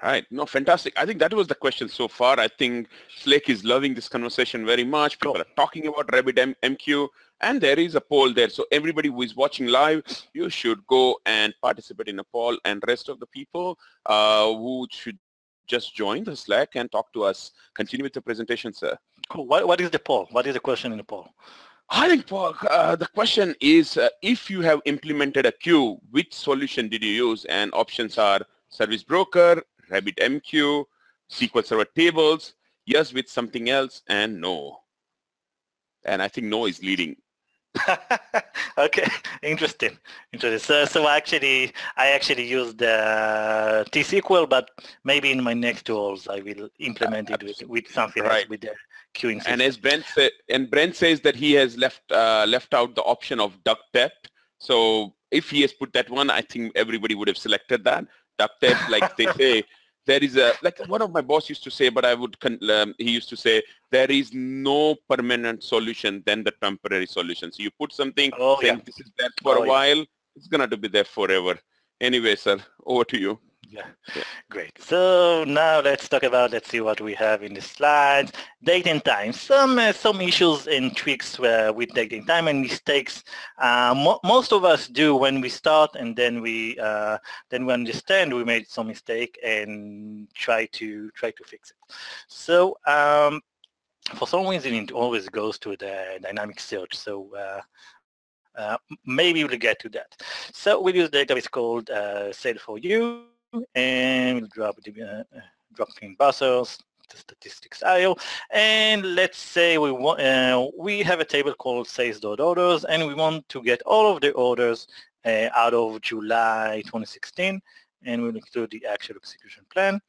Speaker 3: All right. No, fantastic. I think that was the question so far. I think Slack is loving this conversation very much. People cool. are talking about Rabbit M MQ, and there is a poll there. So everybody who is watching live, you should go and participate in a poll, and rest of the people uh, who should just join the Slack and talk to us. Continue with the presentation, sir.
Speaker 2: Cool. What, what is the poll? What is the question in the poll?
Speaker 3: I think uh, the question is uh, if you have implemented a queue, which solution did you use? And options are Service Broker, RabbitMQ, SQL Server Tables, yes with something else, and no. And I think no is leading.
Speaker 2: okay, interesting. Interesting. So, so actually, I actually used uh, T-SQL, but maybe in my next tools I will implement it with, with something right. else with the queuing system.
Speaker 3: And as Brent said, and Brent says that he has left uh, left out the option of duck depth. So if he has put that one, I think everybody would have selected that. Duck depth, like they say, there is a like one of my boss used to say, but I would um, he used to say there is no permanent solution than the temporary solution. So you put something, oh, yeah. this is there for oh, a while, yeah. it's gonna to be there forever. Anyway, sir, over to you.
Speaker 2: Yeah. yeah. Great. So now let's talk about, let's see what we have in the slides. Date and time. Some uh, some issues and tricks uh, with date and time and mistakes. Uh, mo most of us do when we start and then we uh, then we understand we made some mistake and try to try to fix it. So um, for some reason it always goes to the dynamic search. So uh, uh, maybe we'll get to that. So we'll use database called uh, Sale4U and we'll drop the uh, drop in buzzers the statistics IO and let's say we want uh, we have a table called sales.orders and we want to get all of the orders uh, out of July 2016 and we'll include the actual execution plan.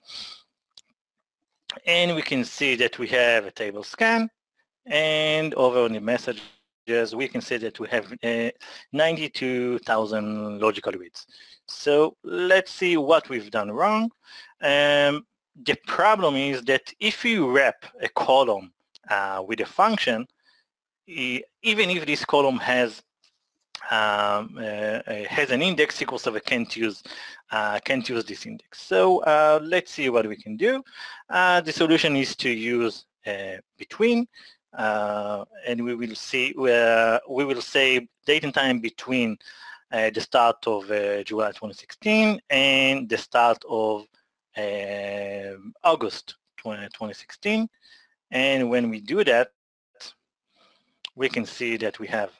Speaker 2: And we can see that we have a table scan. And over on the messages we can see that we have uh, 92,000 logical reads. So let's see what we've done wrong. Um, the problem is that if you wrap a column uh, with a function, even if this column has um, uh, uh, has an index, SQL Server can't use uh, can't use this index. So uh, let's see what we can do. Uh, the solution is to use between, and we will see we will say date and time between the start of July 2016 and the start of um, August 2016. And when we do that, we can see that we have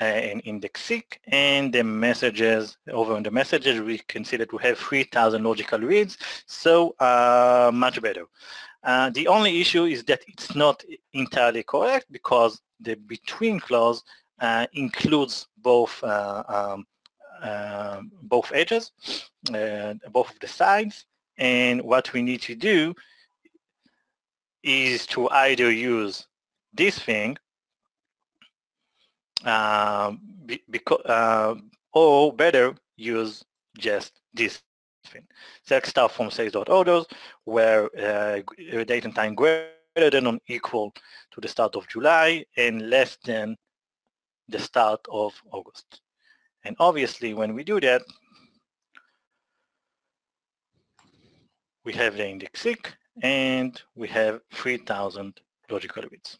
Speaker 2: uh, in index seek and the messages over on the messages we can see that we have 3000 logical reads so uh, much better uh, the only issue is that it's not entirely correct because the between clause uh, includes both uh, um, uh, both edges both of the sides and what we need to do is to either use this thing um, uh, or better, use just this thing. Select stuff from sales.orders where uh, date and time greater than or equal to the start of July and less than the start of August. And obviously when we do that, we have the index seek and we have 3000 logical reads.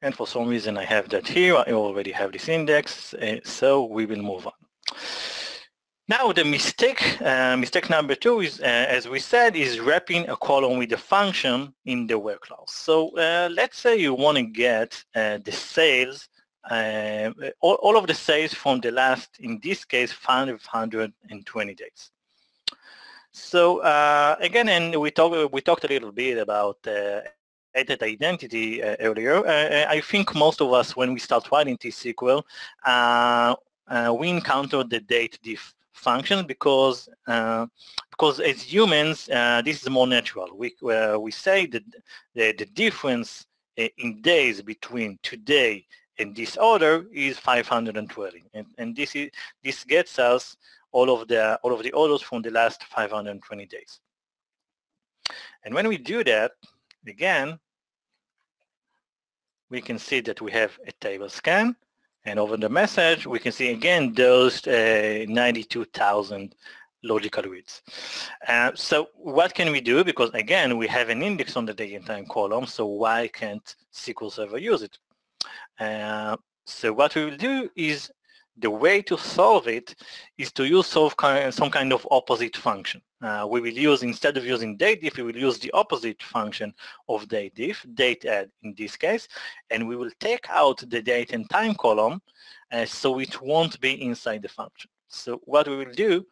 Speaker 2: And for some reason I have that here. I already have this index, uh, so we will move on. Now the mistake, uh, mistake number two is, uh, as we said, is wrapping a column with a function in the where clause. So uh, let's say you want to get uh, the sales, uh, all, all, of the sales from the last, in this case, 520 days. So again, and we talked we talked a little bit about added identity uh, earlier. Uh, uh, I think most of us, when we start writing T-SQL, uh, uh, we encounter the date diff function because uh, because as humans, this is more natural. We we say that the, the difference in days between today and this order is 520, and, and this is this gets us all of the all of the orders from the last 520 days. And when we do that, again, we can see that we have a table scan. And over the message, we can see again those uh, 92,000 logical reads. Uh, so what can we do? Because again, we have an index on the date and time column, so why can't SQL Server use it? Uh, so what we will do is the way to solve it is to use some kind of opposite function. Uh, we will use, instead of using datediff, we will use the opposite function of datediff, date add in this case, and we will take out the date and time column uh, so it won't be inside the function. So what we will do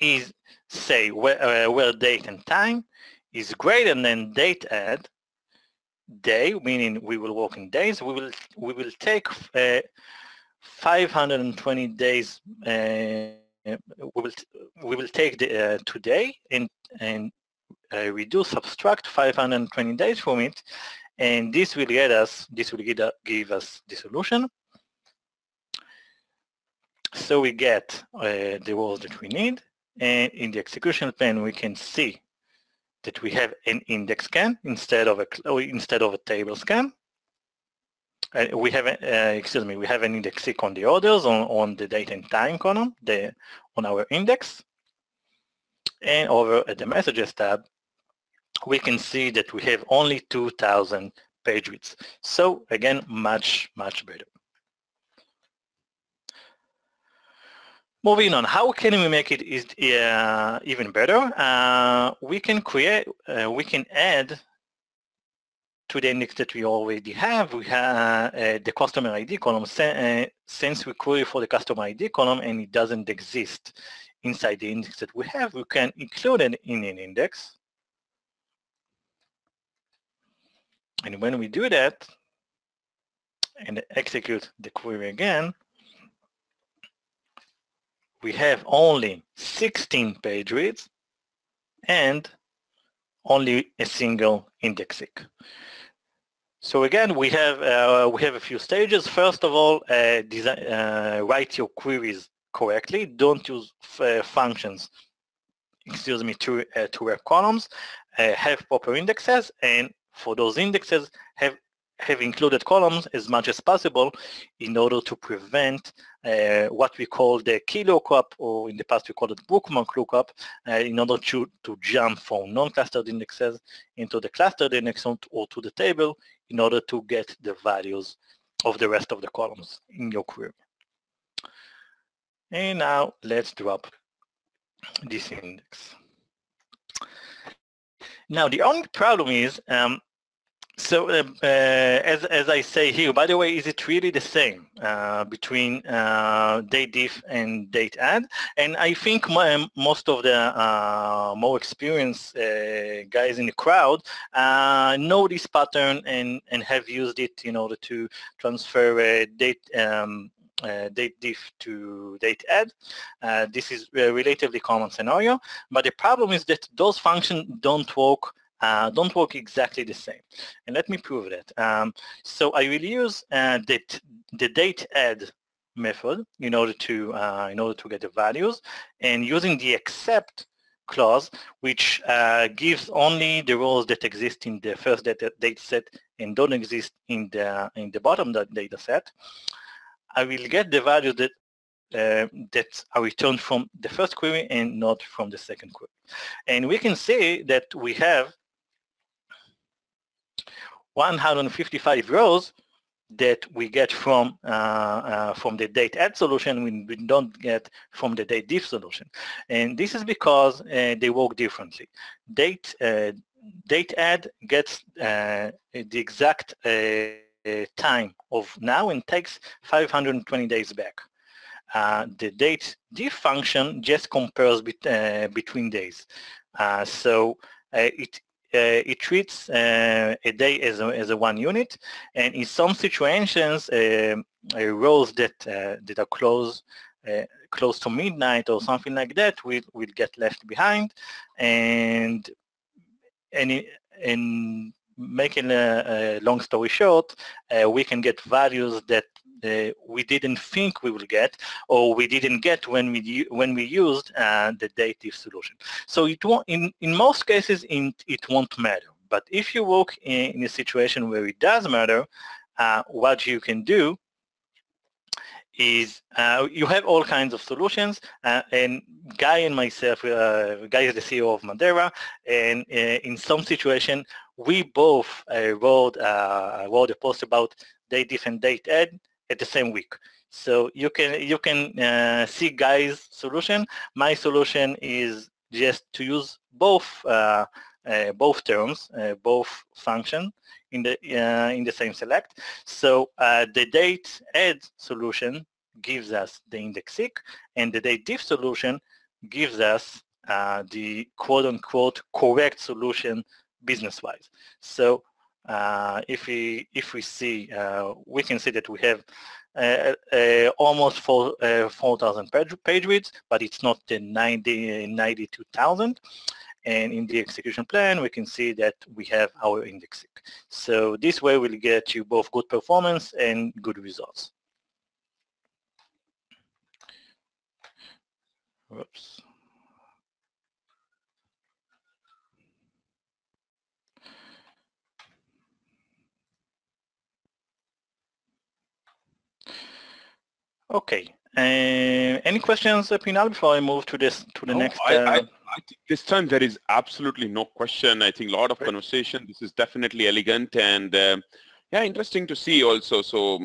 Speaker 2: is say where, uh, where date and time is greater than date add day, meaning we will work in days, we will we will take uh, 520 days uh, we will we will take the uh, today and and uh, we do subtract 520 days from it. And this will get us this will give, give us the solution. So we get uh, the rows that we need. And in the execution plan we can see that we have an index scan instead of a instead of a table scan uh, we have, uh, excuse me, we have an index seek on the orders on, on the date and time column, the, on our index. And over at the messages tab, we can see that we have only 2,000 page reads. So again, much, much better. Moving on, how can we make it is, uh, even better? Uh, we can create, uh, we can add to the index that we already have, we have uh, the customer ID column. Uh, since we query for the customer ID column and it doesn't exist inside the index that we have, we can include it in an index. And when we do that and execute the query again, we have only 16 page reads and only a single index seek. So again, we have uh, we have a few stages. First of all, uh, design, uh, write your queries correctly. Don't use uh, functions, excuse me, to uh, to wrap columns. Uh, have proper indexes, and for those indexes, have have included columns as much as possible in order to prevent uh, what we call the key lookup, or in the past we called it bookmark lookup, uh, in order to, to jump from non-clustered indexes into the clustered index or to the table in order to get the values of the rest of the columns in your query. And now let's drop this index. Now the only problem is um, so uh, uh, as, as I say here, by the way, is it really the same uh, between uh, date diff and date add? And I think my, most of the uh, more experienced guys in the crowd know this pattern and, and have used it in order to transfer date um, uh, date diff to date add. Uh, this is a relatively common scenario, but the problem is that those functions don't work uh, don't work exactly the same. And let me prove that. Um, so I will use uh, the, the date add method in order to uh, in order to get the values and using the except clause which uh, gives only the rows that exist in the first data, data set and don't exist in the in the bottom data set I will get the values that uh, that are returned from the first query and not from the second query. And we can see that we have 155 rows that we get from uh, uh, from the date add solution we, don't get from the date diff solution. And this is because uh, they work differently. Date uh, date add gets uh, the exact uh, time of now and takes 520 days back. The date diff function just compares bet between days. So it it treats uh, a day as a, as a one unit, and in some situations, uh, rows that that are close close to midnight or something like that will will get left behind, and and in making a, a, long story short, uh, we can get values that uh, we didn't think we will get or we didn't get when we when we used uh, the date diff solution. So it won't, in, in most cases in, it won't matter. But if you work in, in a situation where it does matter, uh, what you can do is uh, you have all kinds of solutions uh, and Guy and myself, uh, Guy is the CEO of Madeira and uh, in some situation we both uh, wrote, uh, wrote a post about date diff and date add at the same week. So you can you can uh, see Guy's solution. My solution is just to use both uh, uh, both terms, uh, both function in the uh, in the same select. So uh, the date add solution gives us the index seek, and the date diff solution gives us the quote unquote correct solution business-wise. So uh, if we if we see, uh, we can see that we have uh, uh almost 4,000 uh, page, page reads, but it's not the 90, 92,000. And in the execution plan, we can see that we have our indexing. So this way we'll get you both good performance and good results. Whoops. Okay. Uh, any questions, uh, Pinal, before I move to this to the no, next?
Speaker 3: I, I, uh, I, think this time there is absolutely no question. I think a lot of conversation. This is definitely elegant and uh, yeah, interesting to see also. So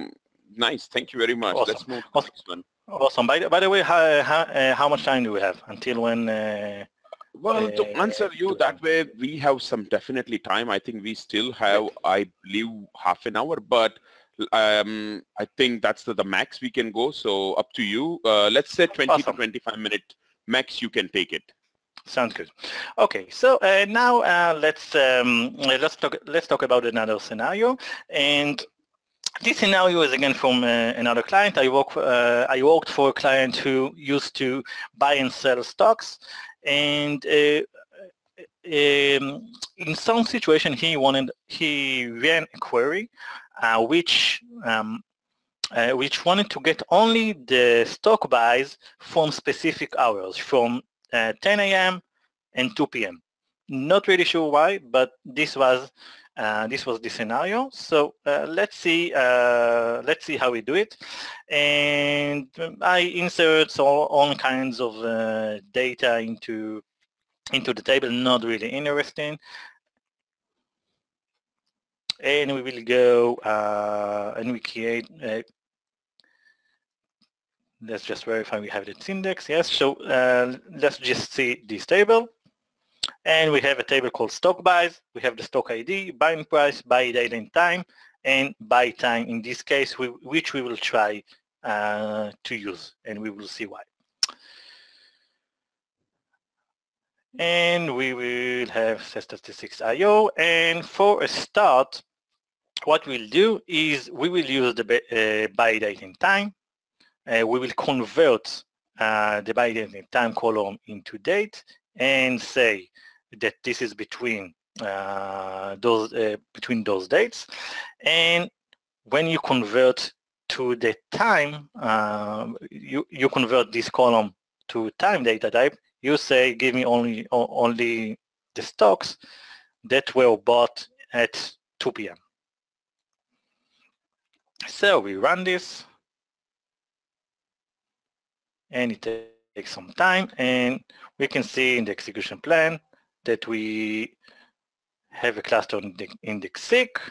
Speaker 3: nice. Thank you very much.
Speaker 2: Awesome.
Speaker 3: Let's move to
Speaker 2: awesome.
Speaker 3: the next one.
Speaker 2: Awesome. By the, by the way, how, how, uh, how much time do we have until when? Uh,
Speaker 3: well, to answer you that way, we have some definitely time. I think we still have, I believe, half an hour, but um, I think that's the, the, max we can go. So up to you. Uh, let's say 20 awesome. to 25 minute max. You can take it.
Speaker 2: Sounds good. Okay, so uh, now uh, let's um, let's talk let's talk about another scenario. And this scenario is again from uh, another client. I work uh, I worked for a client who used to buy and sell stocks, and uh, um, in some situation he wanted he ran a query uh, which um, uh, which wanted to get only the stock buys from specific hours from uh, 10 a.m. and 2 p.m. Not really sure why, but this was uh, this was the scenario. So uh, let's see uh, let's see how we do it. And I insert all, all kinds of uh, data into into the table. Not really interesting. And we will go uh, and we create let's just verify we have this index. Yes, so uh, let's just see this table. And we have a table called stock buys. We have the stock ID, buying price, buy date and time, and buy time in this case, we, which we will try uh, to use, and we will see why. And we will have statistics IO. And for a start, what we'll do is we will use the uh, buy date and time. Uh, we will convert uh, the buy date and time column into date and say that this is between uh, those uh, between those dates. And when you convert to the time, uh, you you convert this column to time data type. You say, give me only only the stocks that were bought at 2 p.m. So we run this, and it takes some time, and we can see in the execution plan that we have a cluster on index 6,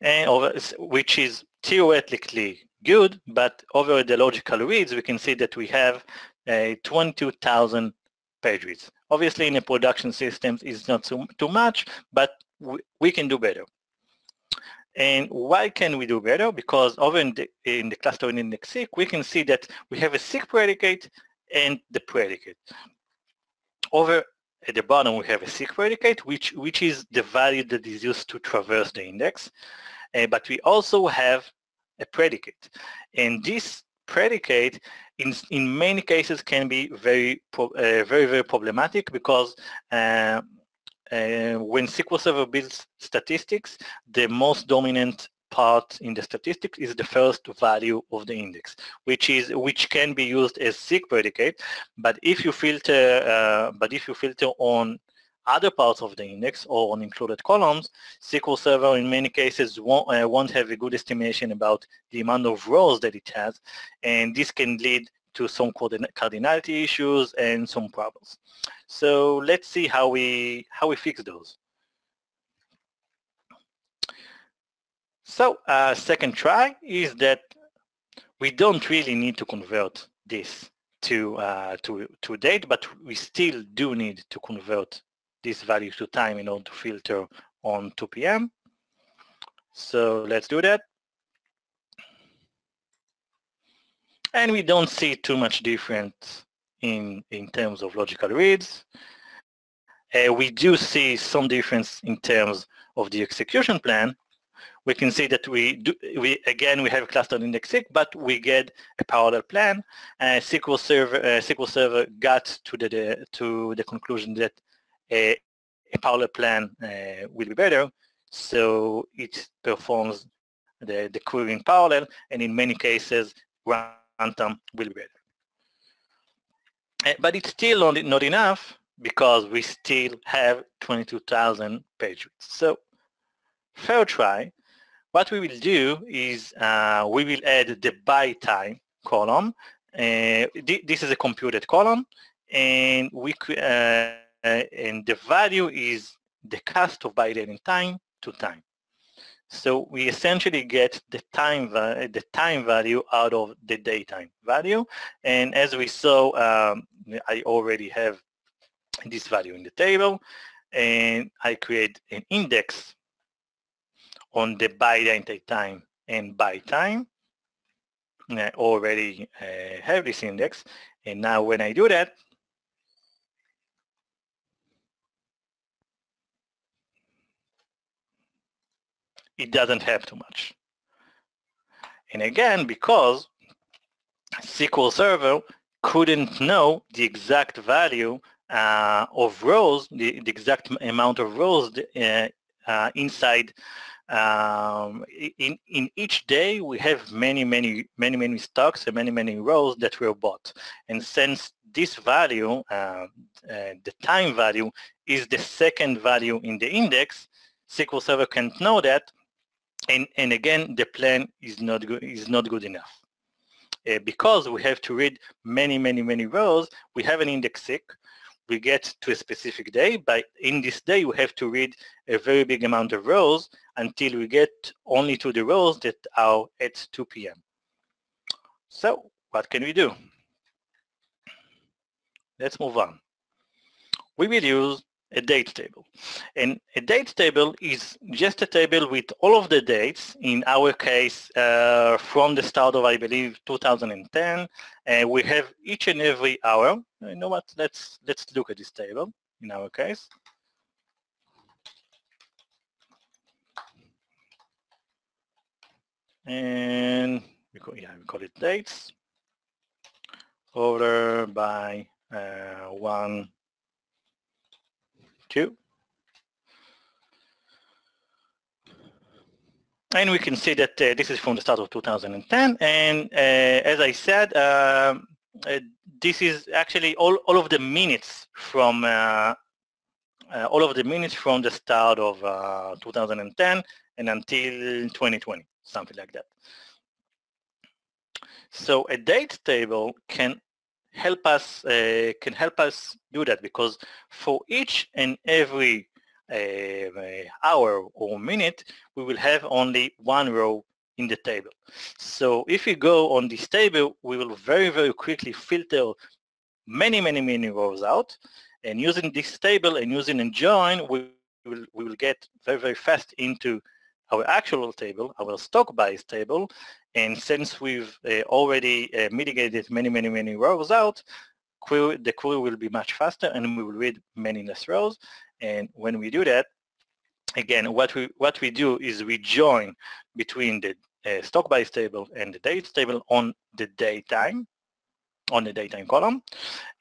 Speaker 2: and over, which is theoretically good, but over the logical reads, we can see that we have a 22,000 page reads. Obviously, in a production system, it's not too, too much, but we, we can do better. And why can we do better? Because over in the, in the cluster index seek, we can see that we have a seek predicate and the predicate. Over at the bottom, we have a seek predicate, which, which is the value that is used to traverse the index. Uh, but we also have a predicate. And this predicate in, in many cases can be very, uh, very, very problematic because uh, uh, when SQL Server builds statistics, the most dominant part in the statistics is the first value of the index, which is which can be used as seek predicate. But if you filter, uh, but if you filter on other parts of the index or on included columns, SQL Server in many cases won't, uh, won't have a good estimation about the amount of rows that it has, and this can lead to some cardinality issues and some problems. So let's see how we how we fix those. So uh, second try is that we don't really need to convert this to uh, to to date, but we still do need to convert this value to time in order to filter on 2 p.m. So let's do that. And we don't see too much difference in, in terms of logical reads. Uh, we do see some difference in terms of the execution plan. We can see that we do, we again we have a cluster index seek, but we get a parallel plan. Uh, SQL Server uh, SQL Server got to the, the to the conclusion that a, a parallel plan uh, will be better, so it performs the the query in parallel, and in many cases runtime will be better. Eh, but it's still not, enough because we still have 22,000 page. So fair try. What we will do is uh, we will add the buy time column. Uh, th this is a computed column, and we uh, and the value is the cost of in time to time. So we essentially get the time the time value out of the daytime value. And as we saw, um, I already have this value in the table, and I create an index on the buy date time and buy time. And I already uh, have this index, and now when I do that, it doesn't have too much. And again, because SQL Server couldn't know the exact value uh, of rows, the, the, exact amount of rows uh, uh, inside um, in, in each day we have many, many, many, many stocks and many, many rows that were bought. And since this value, uh, uh, the time value, is the second value in the index, SQL Server can't know that. And, and again, the plan is not good, is not good enough. Uh, because we have to read many, many, many rows, we have an index seek, we get to a specific day, but in this day we have to read a very big amount of rows until we get only to the rows that are at 2 p.m. So what can we do? Let's move on. We will use a date table. And a date table is just a table with all of the dates, in our case, uh, from the start of, I believe, 2010. And we have each and every hour. You know what? Let's, let's look at this table in our case. And we call, yeah, we call it dates. Order by uh, one two. And we can see that uh, this is from the start of 2010. And uh, as I said, um, uh, this is actually all, all of the minutes from uh, uh, all of the minutes from the start of uh, 2010 and until 2020, something like that. So a date table can help us uh, can help us do that because for each and every uh, hour or minute we will have only one row in the table. So if we go on this table we will very very quickly filter many many many rows out and using this table and using a join we will we will get very very fast into our actual table, our stock buys table, and since we've uh, already uh, mitigated many, many, many rows out, query, the query will be much faster and we will read many less rows. And when we do that, again, what we, what we do is we join between the uh, stock buys table and the dates table on the datetime, on the datetime column.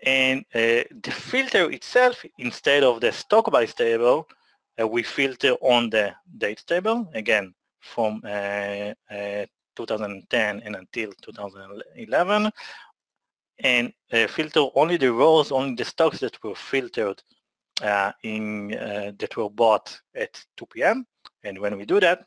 Speaker 2: And uh, the filter itself, instead of the stock buys table, we filter on the date table, again, from uh, uh, 2010 and until 2011 and uh, filter only the rows, only the stocks that were filtered uh, in uh, that were bought at 2 p.m. And when we do that,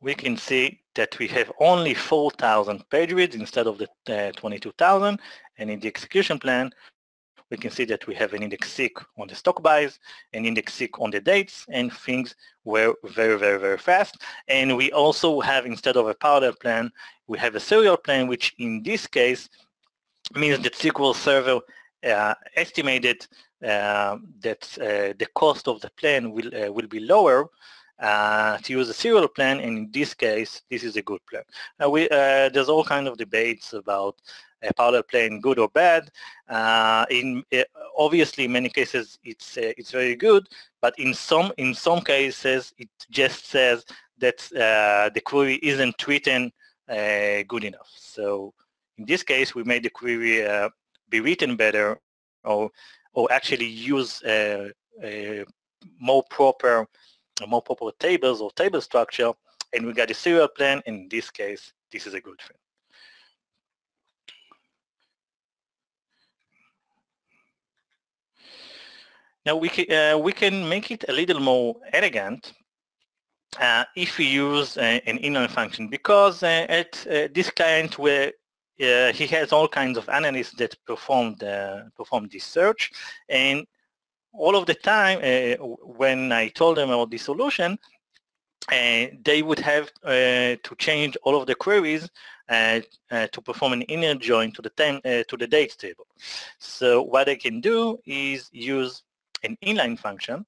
Speaker 2: we can see that we have only 4,000 page reads instead of the uh, 22,000. And in the execution plan, we can see that we have an index seek on the stock buys, an index seek on the dates, and things were very, very, very fast. And we also have, instead of a parallel plan, we have a serial plan, which in this case means that SQL Server uh, estimated uh, that uh, the cost of the plan will uh, will be lower uh, to use a serial plan, and in this case, this is a good plan. Now, we, uh, there's all kind of debates about a parallel plane good or bad. Uh, in uh, obviously, in many cases, it's uh, it's very good, but in some in some cases, it just says that uh, the query isn't written uh, good enough. So in this case, we made the query uh, be written better, or or actually use more proper more proper tables or table structure, and we got a serial plan. In this case, this is a good thing. Now we can, uh, we can make it a little more elegant uh, if we use uh, an inline function because uh, at uh, this client where uh, he has all kinds of analysts that performed perform this search and all of the time when I told them about the solution they would have to change all of the queries to perform an inner join to the time, to the dates table. So what I can do is use an inline function.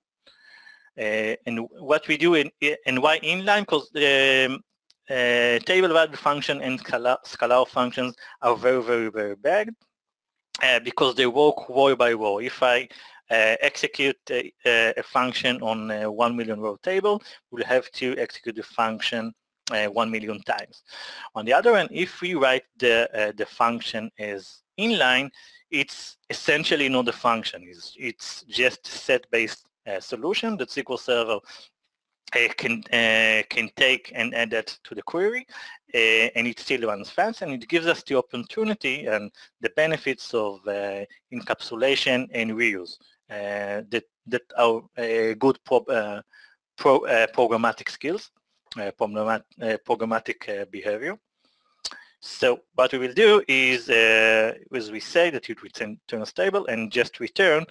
Speaker 2: Uh, and what we do in, and why inline? Because the um, uh, table value function and scalar, scalar functions are very, very, very bad uh, because they work row by row. If I uh, execute a, a, function on a 1 million row table, we'll have to execute the function uh, 1 million times. On the other hand, if we write the, uh, the function as inline, it's essentially not a function. It's, it's just set-based uh, solution that SQL Server uh, can uh, can take and add that to the query, uh, and it still runs fast, and it gives us the opportunity and the benefits of uh, encapsulation and reuse uh, that that are good pro, pro programmatic skills, programmatic behavior. So what we will do is, as we say, that it return turn stable and just return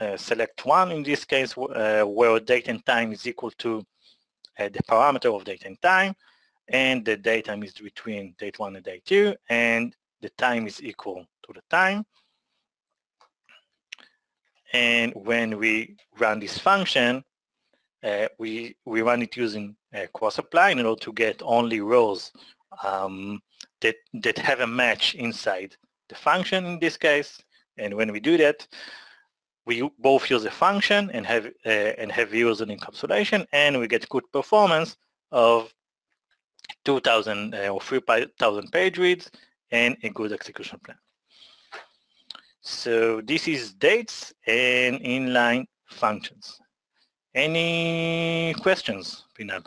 Speaker 2: uh, select one in this case uh, where date and time is equal to uh, the parameter of date and time and the date time is between date one and date two and the time is equal to the time. And when we run this function uh, we we run it using cross apply in order to get only rows um, that that have a match inside the function in this case and when we do that we both use a function and have uh, and have used an encapsulation, and we get good performance of 2,000 uh, or 3,000 page reads and a good execution plan. So this is dates and inline functions. Any questions, Pinal?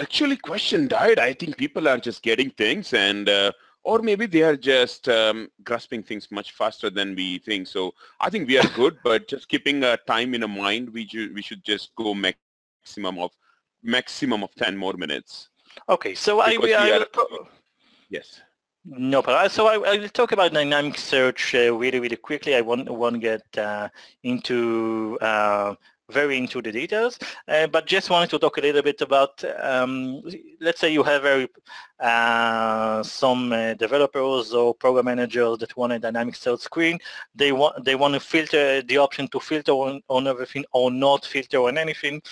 Speaker 3: Actually, question died. I think people are just getting things and uh, or maybe they are just um, grasping things much faster than we think. So I think we are good, but just keeping a time in a mind, we we should just go maximum of maximum of 10 more minutes.
Speaker 2: Okay, so I, we are,
Speaker 3: yes.
Speaker 2: No problem. So I, I, will talk about dynamic search uh, really, really quickly. I won't, won't get uh, into uh, very into the details, uh, but just wanted to talk a little bit about, um, let's say you have very, uh, some uh, developers or program managers that want a dynamic search screen. They want they want to filter the option to filter on, on everything or not filter on anything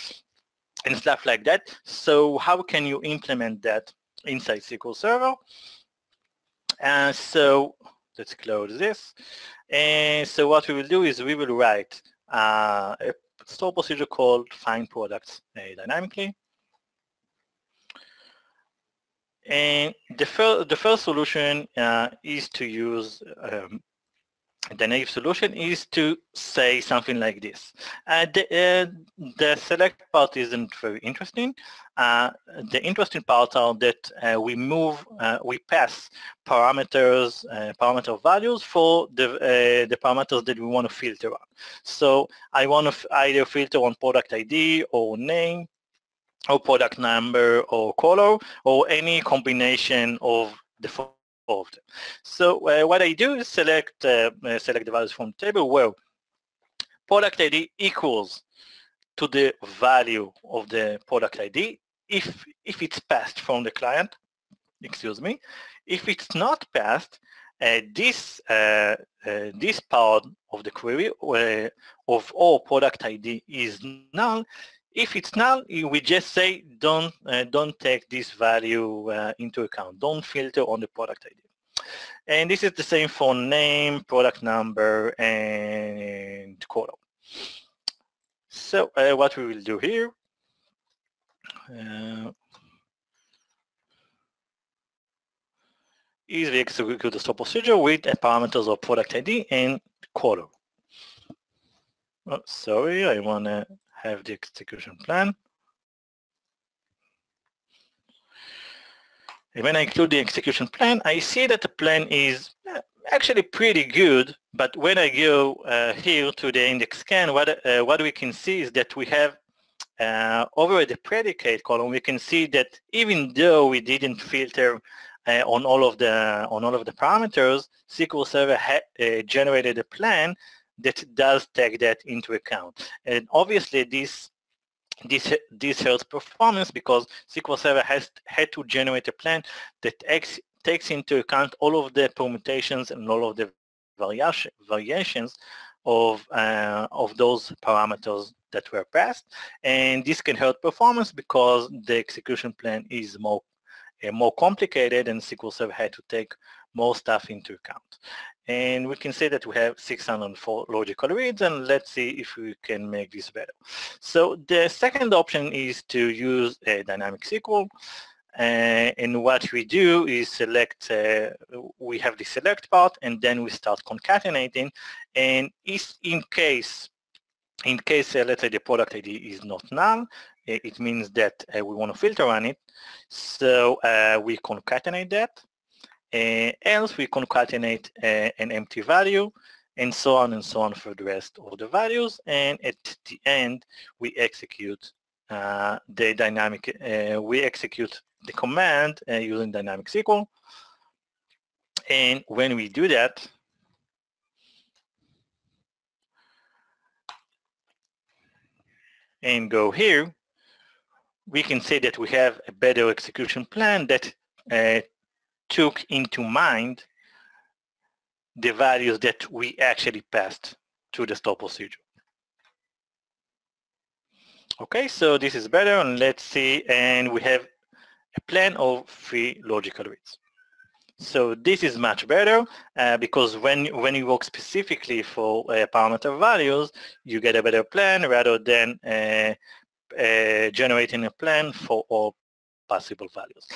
Speaker 2: and stuff like that. So how can you implement that inside SQL Server? And so let's close this. And so what we will do is we will write uh, a store procedure called find products uh, dynamically. And the, fir the first solution uh, is to use um, the naive solution is to say something like this. Uh, the, uh, the, select part isn't very interesting. Uh, the interesting parts are that uh, we move, uh, we pass parameters, uh, parameter values for the, the parameters that we want to filter on. So I want to either filter on product ID or name or product number or color or any combination of the them. So uh, what I do is select uh, uh, select the values from table where product ID equals to the value of the product ID if if it's passed from the client. Excuse me. If it's not passed, uh, this uh, uh, this part of the query of all product ID is null if it's null, we just say don't uh, don't take this value uh, into account. Don't filter on the product ID. And this is the same for name, product number, and quota. So uh, what we will do here uh, is we execute the store procedure with parameters of product ID and quota. Oh, sorry, I want to have the execution plan. And when I include the execution plan, I see that the plan is uh, actually pretty good, but when I go uh, here to the index scan, what, uh, what we can see is that we have uh, over the predicate column, we can see that even though we didn't filter uh, on all of the on all of the parameters, SQL Server uh, generated a plan that does take that into account. And obviously this this this hurts performance because SQL Server has had to generate a plan that ex, takes into account all of the permutations and all of the variation, variations of uh, of those parameters that were passed, and this can hurt performance because the execution plan is more uh, more complicated and SQL Server had to take more stuff into account. And we can say that we have 604 logical reads and let's see if we can make this better. So the second option is to use a dynamic SQL. Uh, and what we do is select, uh, we have the select part and then we start concatenating. And if in case, in case uh, let's say the product ID is not null, it means that uh, we want to filter on it. So uh, we concatenate that uh, else we concatenate uh, an empty value and so on and so on for the rest of the values and at the end we execute uh, the dynamic uh, we execute the command uh, using dynamic SQL. And when we do that and go here we can say that we have a better execution plan that uh, took into mind the values that we actually passed to the stop procedure. Okay, so this is better, and let's see, and we have a plan of three logical reads. So this is much better uh, because when when you work specifically for uh, parameter values, you get a better plan rather than uh, uh generating a plan for all possible values.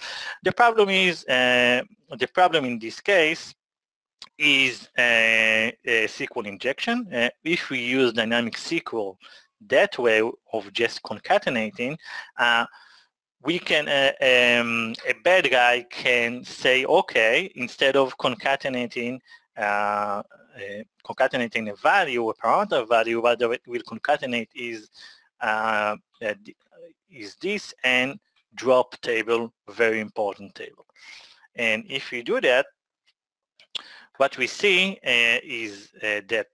Speaker 2: The problem is, uh, the problem in this case is uh, SQL injection. Uh, if we use dynamic SQL that way of just concatenating, uh, we can, um, a bad guy can say, okay, instead of concatenating uh, concatenating a value, a parameter value, what it will concatenate is uh, is this, and drop table, very important table. And if we do that, what we see uh, is uh, that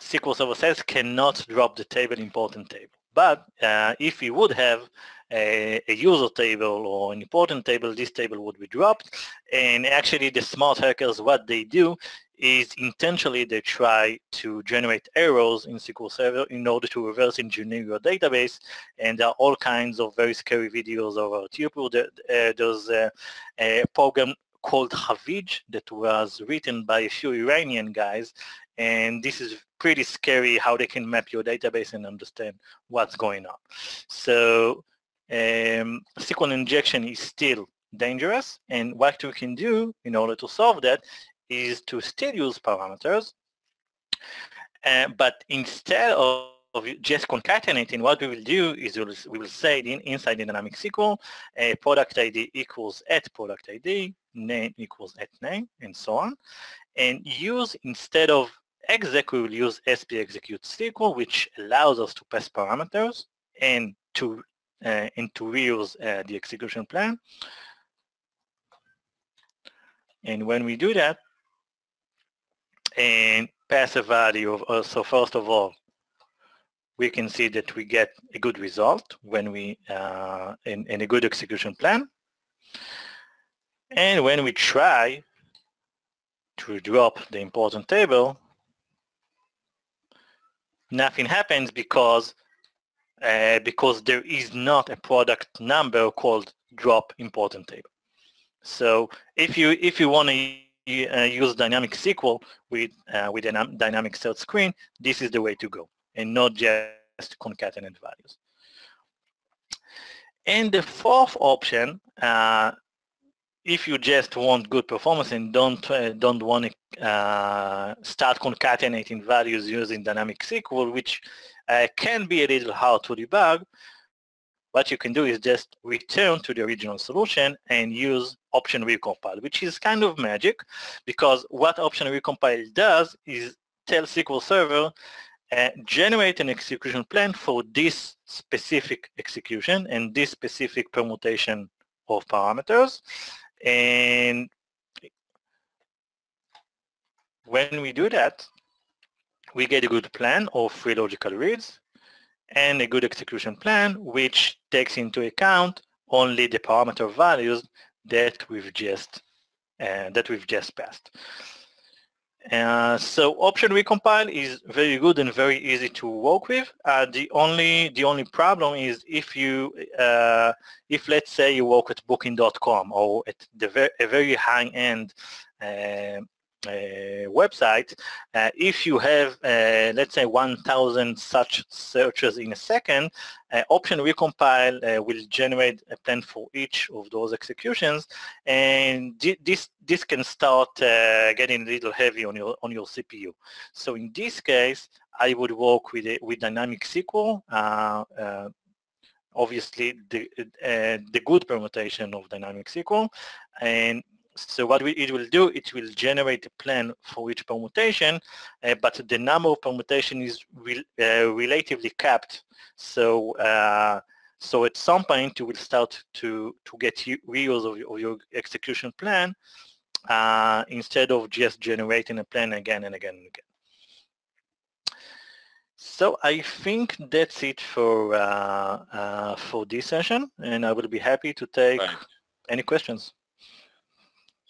Speaker 2: SQL Server says cannot drop the table important table. But uh, if we would have a, a, user table or an important table, this table would be dropped. And actually the smart hackers, what they do is intentionally they try to generate errors in SQL Server in order to reverse engineer your database. And there are all kinds of very scary videos over tuple. Uh, there's a, a program called Havij that was written by a few Iranian guys. And this is pretty scary how they can map your database and understand what's going on. So um, SQL injection is still dangerous. And what we can do in order to solve that is to still use parameters, uh, but instead of of just concatenating, what we will do is we'll, we will say in, inside the dynamic SQL, a product ID equals at product ID, name equals at name, and so on. And use, instead of exec, we will use sp_executesql, which allows us to pass parameters and to, uh, and to reuse uh, the execution plan. And when we do that, and pass a value of, uh, so first of all, we can see that we get a good result when we, uh, in, in a good execution plan. And when we try to drop the important table, nothing happens because uh, because there is not a product number called drop important table. So if you if you want to uh, use dynamic SQL with uh, with a dynamic set screen, this is the way to go, and not just concatenate values. And the fourth option, uh, if you just want good performance and don't uh, don't want to uh, start concatenating values using dynamic SQL, which uh, can be a little hard to debug, what you can do is just return to the original solution and use option recompile, which is kind of magic because what option recompile does is tell SQL Server uh, generate an execution plan for this specific execution and this specific permutation of parameters. And when we do that, we get a good plan of three logical reads and a good execution plan which takes into account only the parameter values that we've just uh, that we've just passed. Uh, so option recompile is very good and very easy to work with. Uh, the only the only problem is if you uh, if let's say you work at Booking.com or at the ver a very high end uh, website, uh, if you have, uh, let's say, 1,000 such searches in a second, option recompile will generate a plan for each of those executions, and this this can start getting a little heavy on your on your CPU. So in this case, I would work with with dynamic SQL obviously the uh, the good permutation of dynamic SQL and so what we, it will do, it will generate a plan for each permutation, uh, but the number of permutation is re, uh, relatively capped. So uh, so at some point you will start to to get reuse of, of your execution plan uh, instead of just generating a plan again and again and again. So I think that's it for uh, uh, for this session, and I will be happy to take any questions.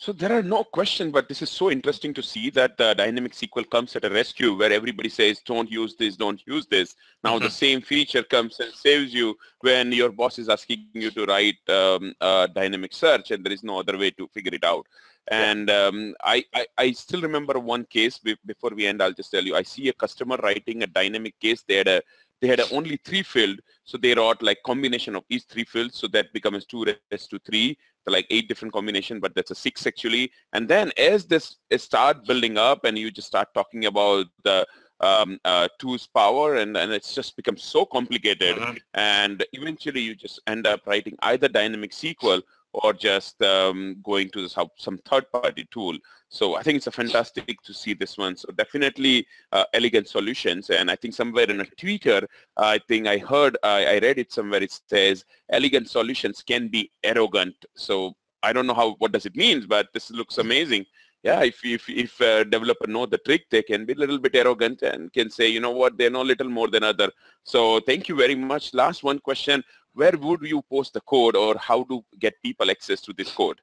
Speaker 3: So there are no questions, but this is so interesting to see that the dynamic SQL comes at a rescue where everybody says, don't use this, don't use this. Now the same feature comes and saves you when your boss is asking you to write um, a dynamic search and there is no other way to figure it out. And um, I, I, I, still remember one case before we end, I'll just tell you, I see a customer writing a dynamic case. They had a they had only three field, so they wrote like combination of each three fields, so that becomes two raised to three, so like eight different combination, but that's a six actually. And then as this start building up, and you just start talking about the um, uh, two's power, and and it's just become so complicated, mm -hmm. and eventually you just end up writing either dynamic SQL or just um, going to some, third-party tool. So I think it's a fantastic to see this one. So definitely uh, elegant solutions. And I think somewhere in a Twitter, I think I heard, I, I read it somewhere, it says elegant solutions can be arrogant. So I don't know how, what does it mean, but this looks amazing. Yeah, if if if a developer know the trick, they can be a little bit arrogant and can say, you know what, they know a little more than other. So thank you very much. Last one question where would you post the code or how to get people access to this code?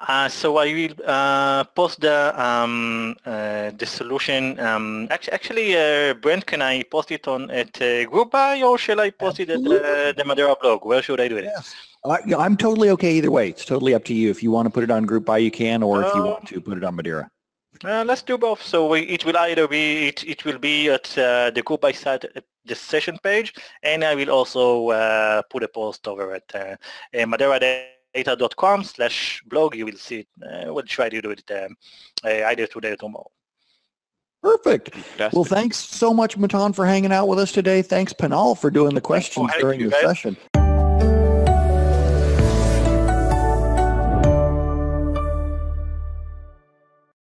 Speaker 2: Uh, so I will uh, post the um, uh, the solution. Um, actually, actually uh, Brent, can I post it on at uh, GroupBy or shall I post Absolutely. it at the Madeira blog? Where should I do it?
Speaker 1: Yes. I, am totally okay either way. It's totally up to you. If you want to put it on GroupBy, you can, or if you want to put it on Madeira.
Speaker 2: Uh, let's do both. So we, it will either be it, it will be at uh, the GroupBy site at the session page, and I will also uh, put a post over at uh, madeiradata.com slash blog. You will see it. Uh, we'll try to do it um, uh, either today or tomorrow.
Speaker 1: Perfect. Fantastic. Well, thanks so much, Matan, for hanging out with us today. Thanks, Pinal, for doing the questions during the session.